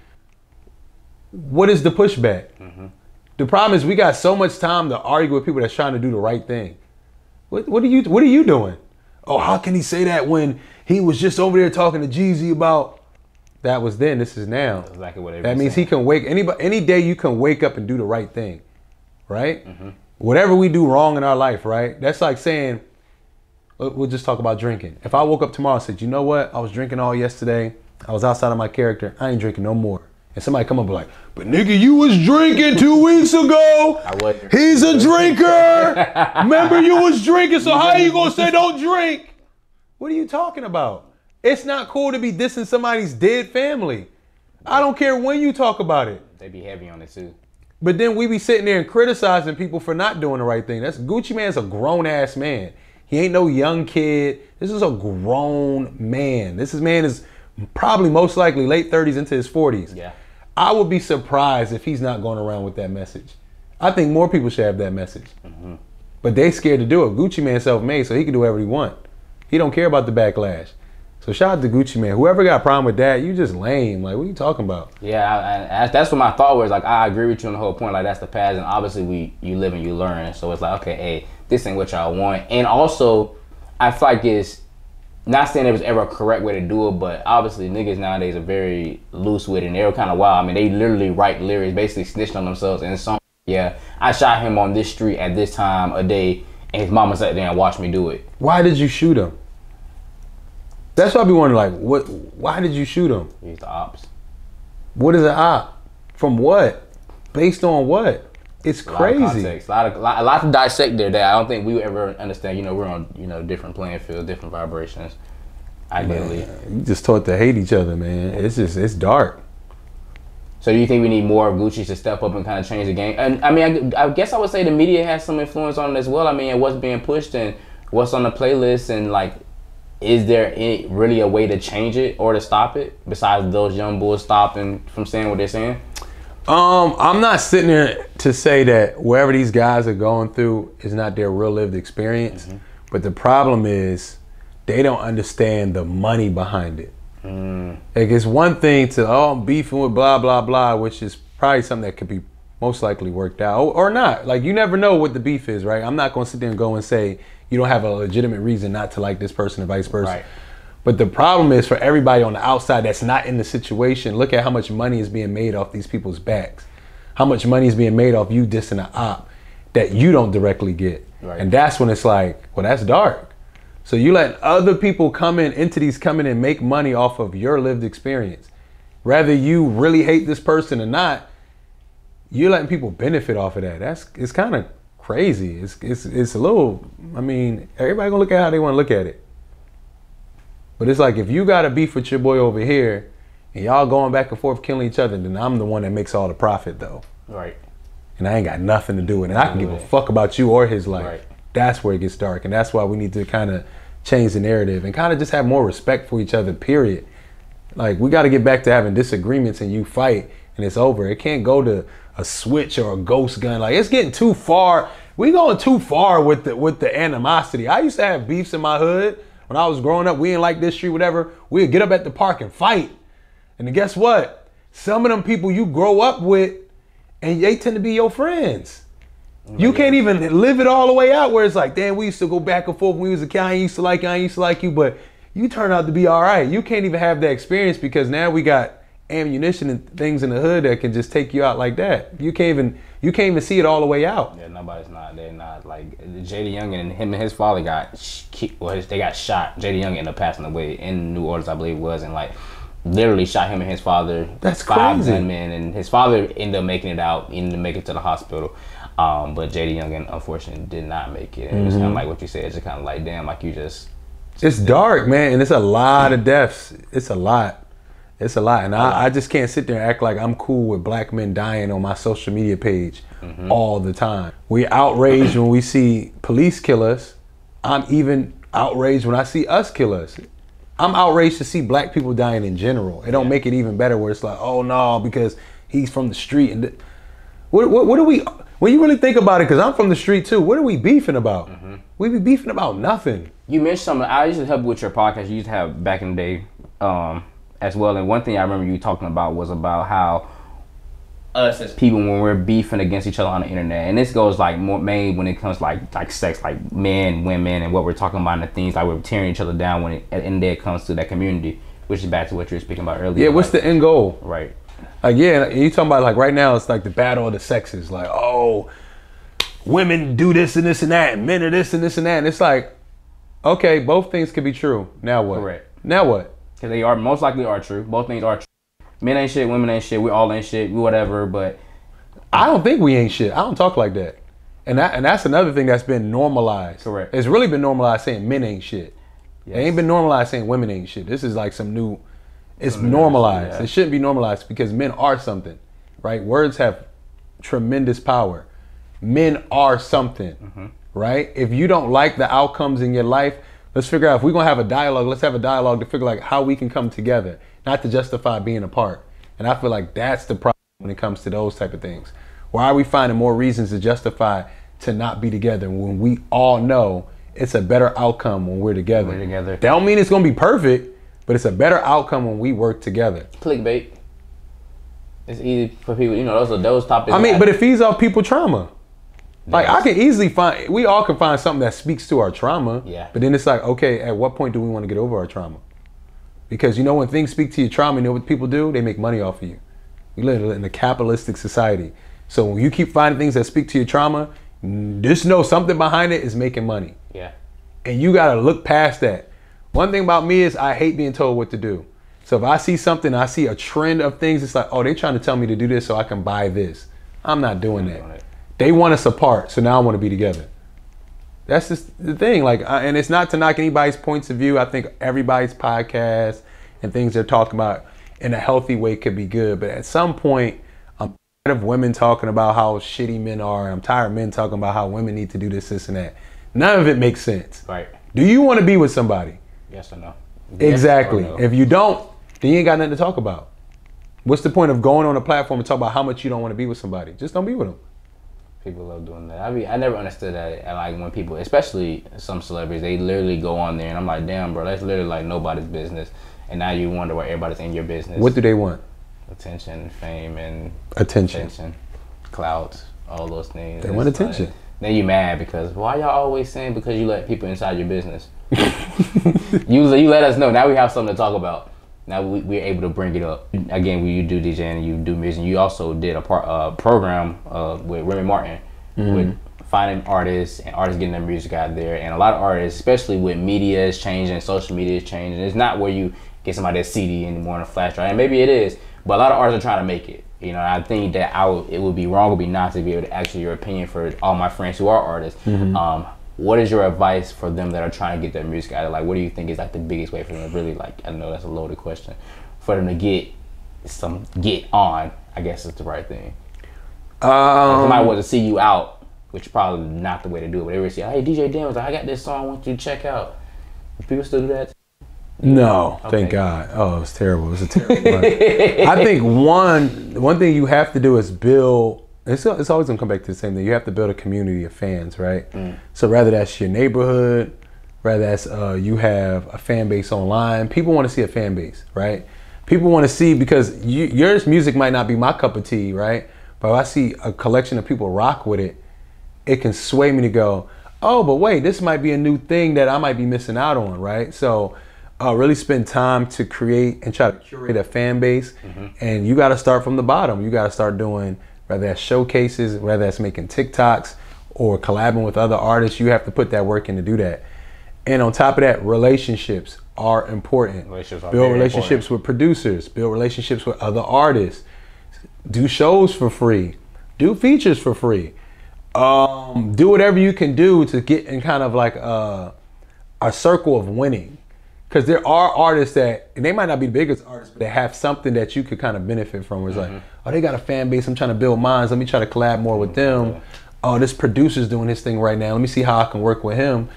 What is the pushback? Mm-hmm. The problem is we got so much time to argue with people that's trying to do the right thing. What, what are you What are you doing? Oh, how can he say that when he was just over there talking to Jeezy about? That was then. This is now. Exactly what That means saying. he can wake anybody any day. You can wake up and do the right thing, right? Mm-hmm. Whatever we do wrong in our life, right? That's like saying we'll just talk about drinking. If I woke up tomorrow and said, you know what, I was drinking all yesterday. I was outside of my character. I ain't drinking no more. And somebody come up and be like, but nigga, you was drinking two weeks ago. I was. He's a drinker. Remember you was drinking, so how you gonna say don't drink? What are you talking about? It's not cool to be dissing somebody's dead family. I don't care when you talk about it. They be heavy on it too. But then we be sitting there and criticizing people for not doing the right thing. That's Gucci Mane's a grown ass man. He ain't no young kid. This is a grown man. This is man is probably most likely late 30s into his 40s. Yeah. I would be surprised if he's not going around with that message. I think more people should have that message. Mm-hmm. But they scared to do it. Gucci Mane self-made, so he can do whatever he want. He don't care about the backlash. So shout out to Gucci Mane. Whoever got a problem with that, you just lame. Like, what are you talking about? Yeah, I, I, that's what my thought was. Like, I agree with you on the whole point. Like, that's the past, and obviously, we you live and you learn. So it's like, okay, hey, this ain't what y'all want. And also, I feel like it's not saying there was ever a correct way to do it, but obviously, niggas nowadays are very loose with it, and they're kind of wild. I mean, they literally write lyrics, basically snitching on themselves in song. Yeah, I shot him on this street at this time a day, and his mama sat there and watched me do it. Why did you shoot him? That's why I be wondering, like, what? Why did you shoot him? He's the ops. What is an op? From what? Based on what? It's A lot crazy. context, a lot of a lot, a lot to dissect there that I don't think we would ever understand. You know, we're on you know different playing field, different vibrations. Ideally, You just taught to hate each other, man. It's just it's dark. so do you think we need more of Gucci to step up and kind of change the game? And I mean, I, I guess I would say the media has some influence on it as well. I mean, what's being pushed and what's on the playlist, and like, is there any, really a way to change it or to stop it besides those young bulls stopping from saying what they're saying? Um, I'm not sitting there to say that wherever these guys are going through is not their real lived experience. But the problem is they don't understand the money behind it. Like it's one thing to oh I'm beefing with blah blah blah, which is probably something that could be most likely worked out or, or not. Like you never know what the beef is, right? I'm not gonna sit there and go and say you don't have a legitimate reason not to like this person and vice versa. Right. But the problem is for everybody on the outside that's not in the situation, look at how much money is being made off these people's backs. How much money is being made off you dissing an op that you don't directly get. Right. And that's when it's like, well, that's dark. So you let other people come in, entities come in and make money off of your lived experience. Whether you really hate this person or not, you're letting people benefit off of that. That's it's kind of crazy. It's it's it's a little. I mean, everybody gonna look at how they want to look at it. But it's like if you got a beef with your boy over here, and y'all going back and forth killing each other, then I'm the one that makes all the profit though, Right. and I ain't got nothing to do with it. And I can give a fuck about you or his life. Right. That's where it gets dark, and that's why we need to kind of change the narrative and kind of just have more respect for each other. Period. Like we got to get back to having disagreements and you fight and it's over. It can't go to a switch or a ghost gun. Like it's getting too far. We going too far with the with the animosity. I used to have beefs in my hood when I was growing up. We didn't like this street, whatever. We'd get up at the park and fight. And guess what? Some of them people you grow up with, and they tend to be your friends. Oh, you can't even live it all the way out where it's like, damn, we used to go back and forth when we was a kid. I used to like you, I used to like you, but you turn out to be all right. You can't even have that experience because now we got ammunition and things in the hood that can just take you out like that. You can't even you can't even see it all the way out. Yeah, nobody's not. They're not like Jaydayoungan and him and his father got well, they got shot. Jaydayoungan ended up passing away in New Orleans, I believe it was, and like literally shot him and his father. That's five crazy. gunmen, and his father ended up making it out, ended up making it to the hospital. Um, but Jaydayoungan unfortunately did not make it. And it was Mm-hmm. kind of like what you said. It's just kind of like damn, like you just It's dark, man, and it's a lot of deaths. It's a lot. It's a lot. And I, I just can't sit there and act like I'm cool with black men dying on my social media page all the time. We outraged when we see police kill us. I'm even outraged when I see us kill us. I'm outraged to see black people dying in general. It don't Yeah. make it even better where it's like, oh no, because he's from the street. And th- what, what, what do we, when you really think about it, because I'm from the street too, what are we beefing about? We be beefing about nothing. You mentioned something. I used to help with your podcast. You used to have back in the day, um, as well. And one thing I remember you talking about was about how us as people when we're beefing against each other on the internet, and this goes like more main when it comes like like sex, like men, women, and what we're talking about and the things like we're tearing each other down when it, at the end of the day it comes to that community, which is back to what you were speaking about earlier. Yeah, what's like- the end goal? right? Like, yeah, you talking about like right now, it's like the battle of the sexes. Like, oh, women do this and this and that, and men are this and this and that. And it's like, okay, both things could be true. Now what? Correct. Now what? Because they are most likely are true. Both things are true. Men ain't shit, women ain't shit. We all ain't shit. We whatever. But I don't think we ain't shit. I don't talk like that. And that and that's another thing that's been normalized. Correct. It's really been normalized saying men ain't shit. It ain't been normalized saying women ain't shit. This is like some new. It's normalized. yeah. It shouldn't be normalized because men are something, right? Words have tremendous power. Men are something, Mm-hmm. right? If you don't like the outcomes in your life, let's figure out if we're gonna have a dialogue. Let's have a dialogue to figure like how we can come together, not to justify being apart. And I feel like that's the problem when it comes to those type of things. Why are we finding more reasons to justify to not be together when we all know it's a better outcome when we're together? We're together. That don't mean it's gonna be perfect, but it's a better outcome when we work together. clickbait. It's easy for people. You know, those are those topics. I mean, but it feeds off people trauma. Like I can easily find, we all can find something that speaks to our trauma. Yeah. But then it's like, okay, at what point do we want to get over our trauma? Because you know when things speak to your trauma, you know what people do? They make money off of you. We live in a capitalistic society. So when you keep finding things that speak to your trauma, just know something behind it is making money. yeah, and you gotta look past that. One thing about me is I hate being told what to do. So if I see something, I see a trend of things, it's like, oh, they're trying to tell me to do this so I can buy this. I'm not doing doing that. They want us apart, so now I want to be together. That's just the thing. Like, and it's not to knock anybody's points of view. I think everybody's podcast and things they're talking about in a healthy way could be good. But at some point, I'm tired of women talking about how shitty men are. I'm tired of men talking about how women need to do this, this, and that. None of it makes sense. right. Do you want to be with somebody? Yes or no? Yes exactly. or no. If you don't, then you ain't got nothing to talk about. What's the point of going on a platform and talk about how much you don't want to be with somebody? Just don't be with them. People love doing that. I mean, I never understood that. And like when people, especially some celebrities, they literally go on there, and I'm like, damn, bro, that's literally like nobody's business. And now you wonder why everybody's in your business. What do they want? attention, fame, and Attention. attention, clout, all those things. They It's want like- attention. then you mad because why y'all always saying because you let people inside your business. you you let us know. Now we have something to talk about. Now we, we're able to bring it up again. When you do DJ and you do music, you also did a part uh, program uh, with Remy Martin with finding artists and artists getting their music out there. And a lot of artists, especially with media is changing, social media is changing. It's not where you get somebody a CD anymore on a flash drive. And maybe it is, but a lot of artists are trying to make it. You know, I think that I would, it would be wrong, would be not to be able to ask you your opinion for all my friends who are artists. Um, what is your advice for them that are trying to get their music out? Like, what do you think is like the biggest way for them to really like? I know that's a loaded question, for them to get some get on. I guess is the right thing. Um, Somebody want to see you out, which probably not the way to do it. But they would say, "Hey, DJ Dan was like, I got this song. I want you to check out." People still do that. No, Okay. thank God. Oh, it's terrible. It's a terrible one. I think one one thing you have to do is build. It's, it's always gonna come back to the same thing. You have to build a community of fans, right? So rather that's your neighborhood, rather that's uh, you have a fan base online. People want to see a fan base, right? People want to see because you, yours music might not be my cup of tea, right? But if I see a collection of people rock with it, it can sway me to go, oh, but wait, this might be a new thing that I might be missing out on, right? So, uh, really spend time to create and try to curate a fan base. And you got to start from the bottom. You got to start doing, whether that's showcases, whether that's making TikToks or collabing with other artists. You have to put that work in to do that. And on top of that, relationships are important. Relationships are build relationships with producers, build relationships with other artists, do shows for free, do features for free, um, do whatever you can do to get in kind of like a, a circle of winning. Because there are artists that, and they might not be the biggest artists, but they have something that you could kind of benefit from. Where it's like, oh, they got a fan base. I'm trying to build mines Let me try to collab more with them. Oh, this producer's doing his thing right now. Let me see how I can work with him.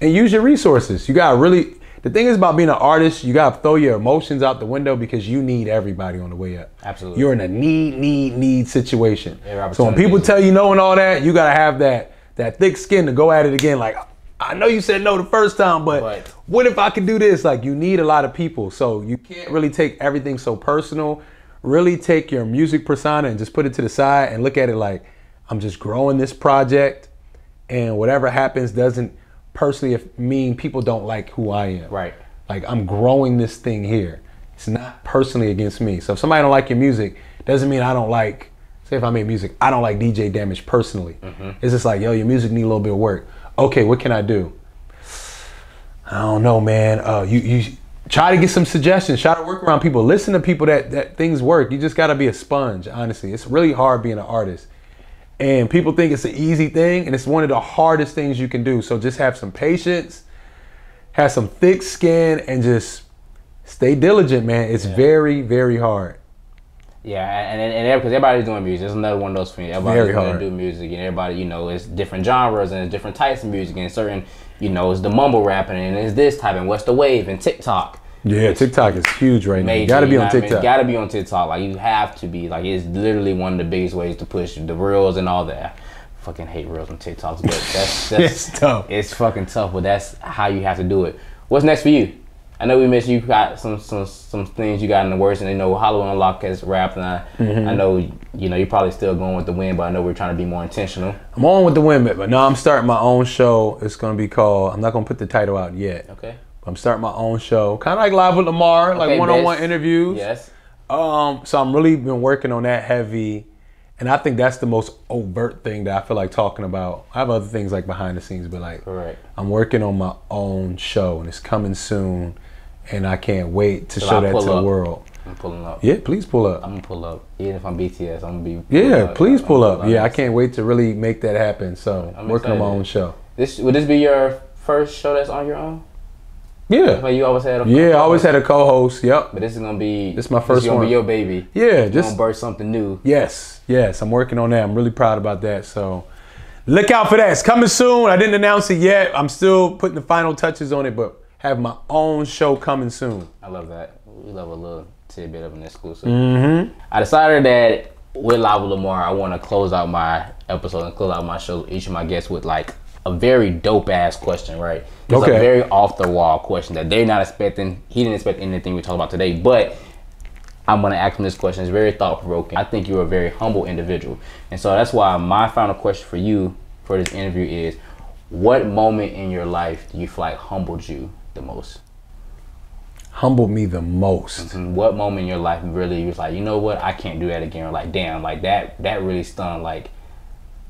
And use your resources. You gotta really. The thing is about being an artist, you gotta throw your emotions out the window because you need everybody on the way up. Absolutely. You're in a need, need, need situation. Every So when people tell you no and all that, you gotta have that that thick skin to go at it again. Like, I know you said no the first time, but Right. what if I could do this? Like, you need a lot of people, so you can't really take everything so personal. Really take your music persona and just put it to the side and look at it like, I'm just growing this project, and whatever happens doesn't personally mean people don't like who I am. Right. Like I'm growing this thing here. It's not personally against me. So if somebody don't like your music, doesn't mean I don't like. Say if I make music, I don't like DJ Damage personally. Mm-hmm. It's just like, yo, your music need a little bit of work. Okay, what can I do? I don't know, man. Uh, you you try to get some suggestions. Try to work around people. Listen to people that that things work. You just got to be a sponge. Honestly, it's really hard being an artist. And people think it's an easy thing, and it's one of the hardest things you can do. So just have some patience, have some thick skin, and just stay diligent, man. It's very, very hard. Yeah, and and, because everybody's doing music, it's another one of those things. Everybody's Very going hard. to do music, and everybody, you know, it's different genres and it's different types of music, and certain, you know, it's the mumble rapping and it's this type and what's the wave and TikTok. Yeah, TikTok is huge right now. You got to be you know on what I mean? TikTok. Got to be on TikTok. Like you have to be. Like it's literally one of the biggest ways to push the reels and all that. I fucking hate reels and TikToks, but that's that's It's tough. It's fucking tough, but that's how you have to do it. What's next for you? I know we mentioned you got some some some things you got in the works, and I know Hollywood Unlocked has wrapped, and I, Mm-hmm. I know you know you're probably still going with the win, but I know we're trying to be more intentional. I'm on with the women, but now I'm starting my own show. It's gonna be called. I'm not gonna put the title out yet. Okay. I'm starting my own show, kind of like live with Lamar, like Okay, one-on-one best. interviews. Yes. Um, so I'm really been working on that heavy, and I think that's the most overt thing that I feel like talking about. I have other things like behind the scenes, but like Correct. I'm working on my own show, and it's coming soon, and I can't wait to So show I'll that to pull the world. I'm pulling up. Yeah, please pull up. I'm gonna pull up, even if I'm BTS. I'm gonna be. yeah, up. please pull up. Yeah, I can't wait to really make that happen. So I'm working on my own show. This would this be your first show that's on your own? Yeah, Like you always had a yeah. I always had a co-host. Yep. But this is gonna be This is my This first is gonna one. be your baby. Yeah, just gonna birth something new. Yes, yes, I'm working on that. I'm really proud about that. So look out for that. It's coming soon. I didn't announce it yet. I'm still putting the final touches on it, but have my own show coming soon. I love that. We love a little tidbit of an exclusive. Mm-hmm. I decided that with with Lamar, I want to close out my episode and close out my show. Each of my guests with like a very dope ass question, right? It's Okay. a very off the wall question that they're not expecting. He didn't expect anything we talk about today, but I'm gonna ask him this question. It's very thought provoking. I think you're a very humble individual, and so that's why my final question for you for this interview is: What moment in your life do you feel like humbled you the most? Humbled me the most. And what moment in your life really was like, you know what, I can't do that again, or like, damn, like that that really stung. Like,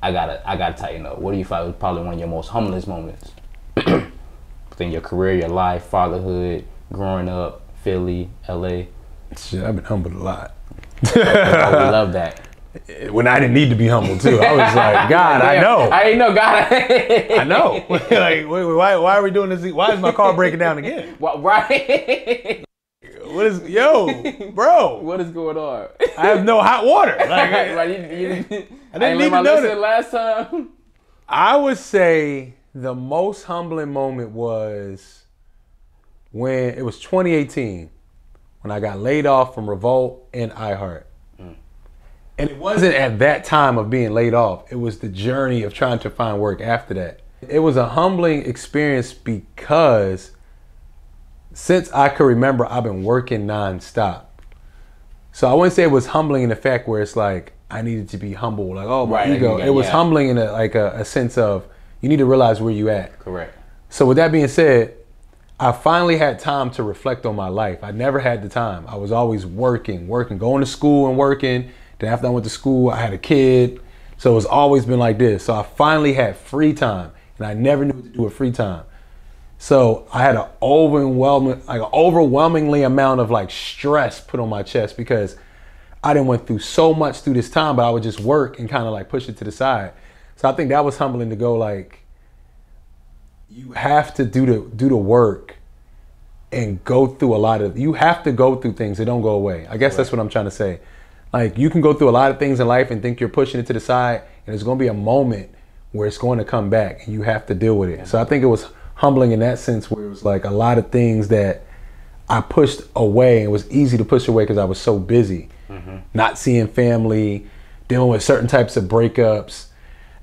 I gotta I gotta tighten up. What do you like was probably one of your most humblest moments within your career, your life, fatherhood, growing up, Philly, LA? Shit, I've been humbled a lot. Oh, I would love that. When I didn't need to be humble too. I was like, God, I know, I ain't know, God. I know. like, wait, wait, why, why are we doing this? Why is my car breaking down again? What, right? What is, yo, bro? what is going on? I have no hot water. Like, right, you, you, I didn't need my to know that. last time. I would say the most humbling moment was when it was 2018 when I got laid off from Revolt and iHeart. And it wasn't at that time of being laid off, it was the journey of trying to find work after that. It was a humbling experience because since I could remember, I've been working nonstop. So I wouldn't say it was humbling in the fact where it's like I needed to be humble, like oh my Right, ego. it was yeah. humbling in a, like a, a sense of you need to realize where you at. Correct. So with that being said, I finally had time to reflect on my life. I never had the time. I was always working, working, going to school and working. Then after I went to school, I had a kid. So it's always been like this. So I finally had free time, and I never knew what to do with free time. So I had an overwhelming, like an overwhelmingly amount of like stress put on my chest because I didn't went through so much through this time, but I would just work and kind of like push it to the side. So I think that was humbling to go like, you have to do the do the work and go through a lot of you have to go through things that don't go away. I guess that's what I'm trying to say. Like you can go through a lot of things in life and think you're pushing it to the side and there's going to be a moment where it's going to come back and you have to deal with it. So I think it was humbling in that sense where it was like a lot of things that I pushed away and it was easy to push away because I was so busy. Mm-hmm. Not seeing family, dealing with certain types of breakups,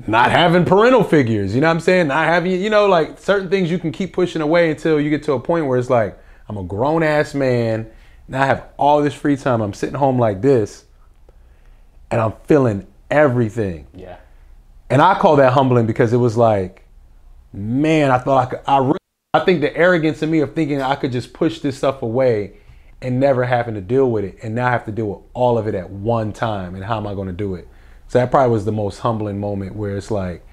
not having parental figures, you know what I'm saying? Not having, you know, like certain things you can keep pushing away until you get to a point where it's like, I'm a grown ass man, and I have all this free time. I'm sitting home like this, and I'm feeling everything. Yeah. And I call that humbling because it was like, man, I thought I could, I really, I think the arrogance in me of thinking I could just push this stuff away and never having to deal with it. And now I have to deal with all of it at one time. And how am I going to do it? So that probably was the most humbling moment where it's like,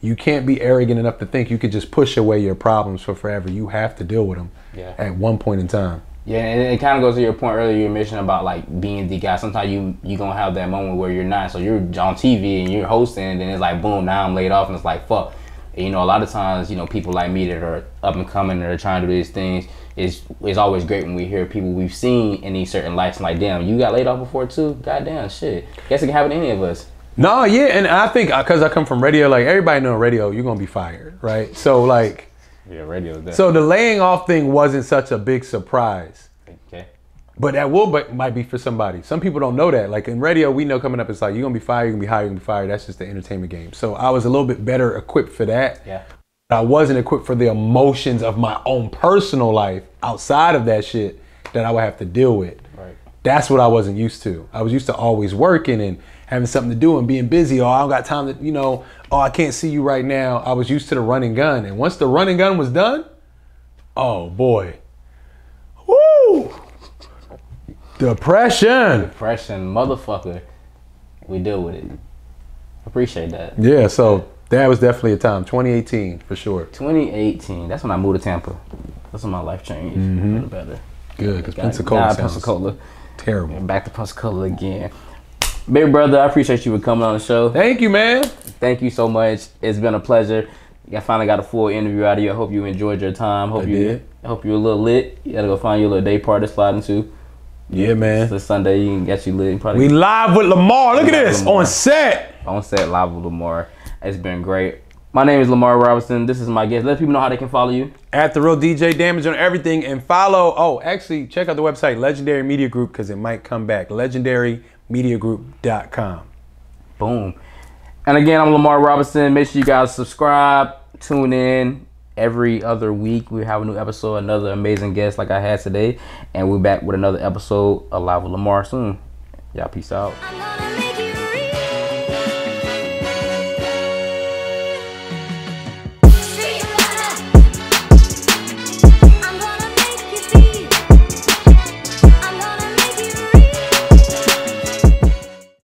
you can't be arrogant enough to think you could just push away your problems for forever. You have to deal with them Yeah. at one point in time. Yeah, and it kind of goes to your point earlier. You mentioned about like being the guy. Sometimes you you gonna have that moment where you're not. So you're on TV and you're hosting, and then it's like boom, now I'm laid off, and it's like fuck. And, you know, a lot of times, you know, people like me that are up and coming that are trying to do these things. It's, it's always great when we hear people we've seen in these certain lives. Like, damn, you got laid off before too? Goddamn, shit. Guess it can happen to any of us. No, yeah, and I think uh, because I come from radio, like everybody know radio, you're gonna be fired, right? So like, Yeah, radio's that. so the laying off thing wasn't such a big surprise, okay. but that will but might be for somebody. Some people don't know that. Like in radio, we know coming up, it's like you're gonna be fired, you're gonna be hired, you're gonna be fired. That's just the entertainment game. So I was a little bit better equipped for that. Yeah. I wasn't equipped for the emotions of my own personal life outside of that shit that I would have to deal with. Right. That's what I wasn't used to. I was used to always working and having something to do and being busy. Oh, I don't got time to, you know, oh, I can't see you right now. I was used to the running gun. And once the running gun was done, oh boy. Woo! Depression. Depression, motherfucker. We deal with it. Appreciate that. Yeah, so that was definitely a time. 2018 for sure. 2018. That's when I moved to Tampa. That's when my life changed. Mm-hmm. A little better. Good, because Pensacola Pensacola. terrible. Back to Pensacola again. Big brother, I appreciate you for coming on the show. Thank you, man. Thank you so much. It's been a pleasure. I finally got a full interview out of you. I hope you enjoyed your time. Hope I you did. hope you're a little lit. You gotta go find your little day party to slide into. Yeah, man. This Sunday you can get you lit. Probably We live with Lamar. Look at this Lamar. on set. on set live with Lamar. It's been great. My name is Lamar Robinson. This is my guest. Let people know how they can follow you. At the real DJ Damage on everything and follow. Oh, actually, check out the website Legendary Media Group because it might come back. LegendaryMediaGroup.com. Boom. And again, I'm Lamar Robinson. Make sure you guys subscribe, tune in every other week. We have a new episode, another amazing guest like I had today. And we're back with another episode of Live with Lamar soon. Y'all peace out. I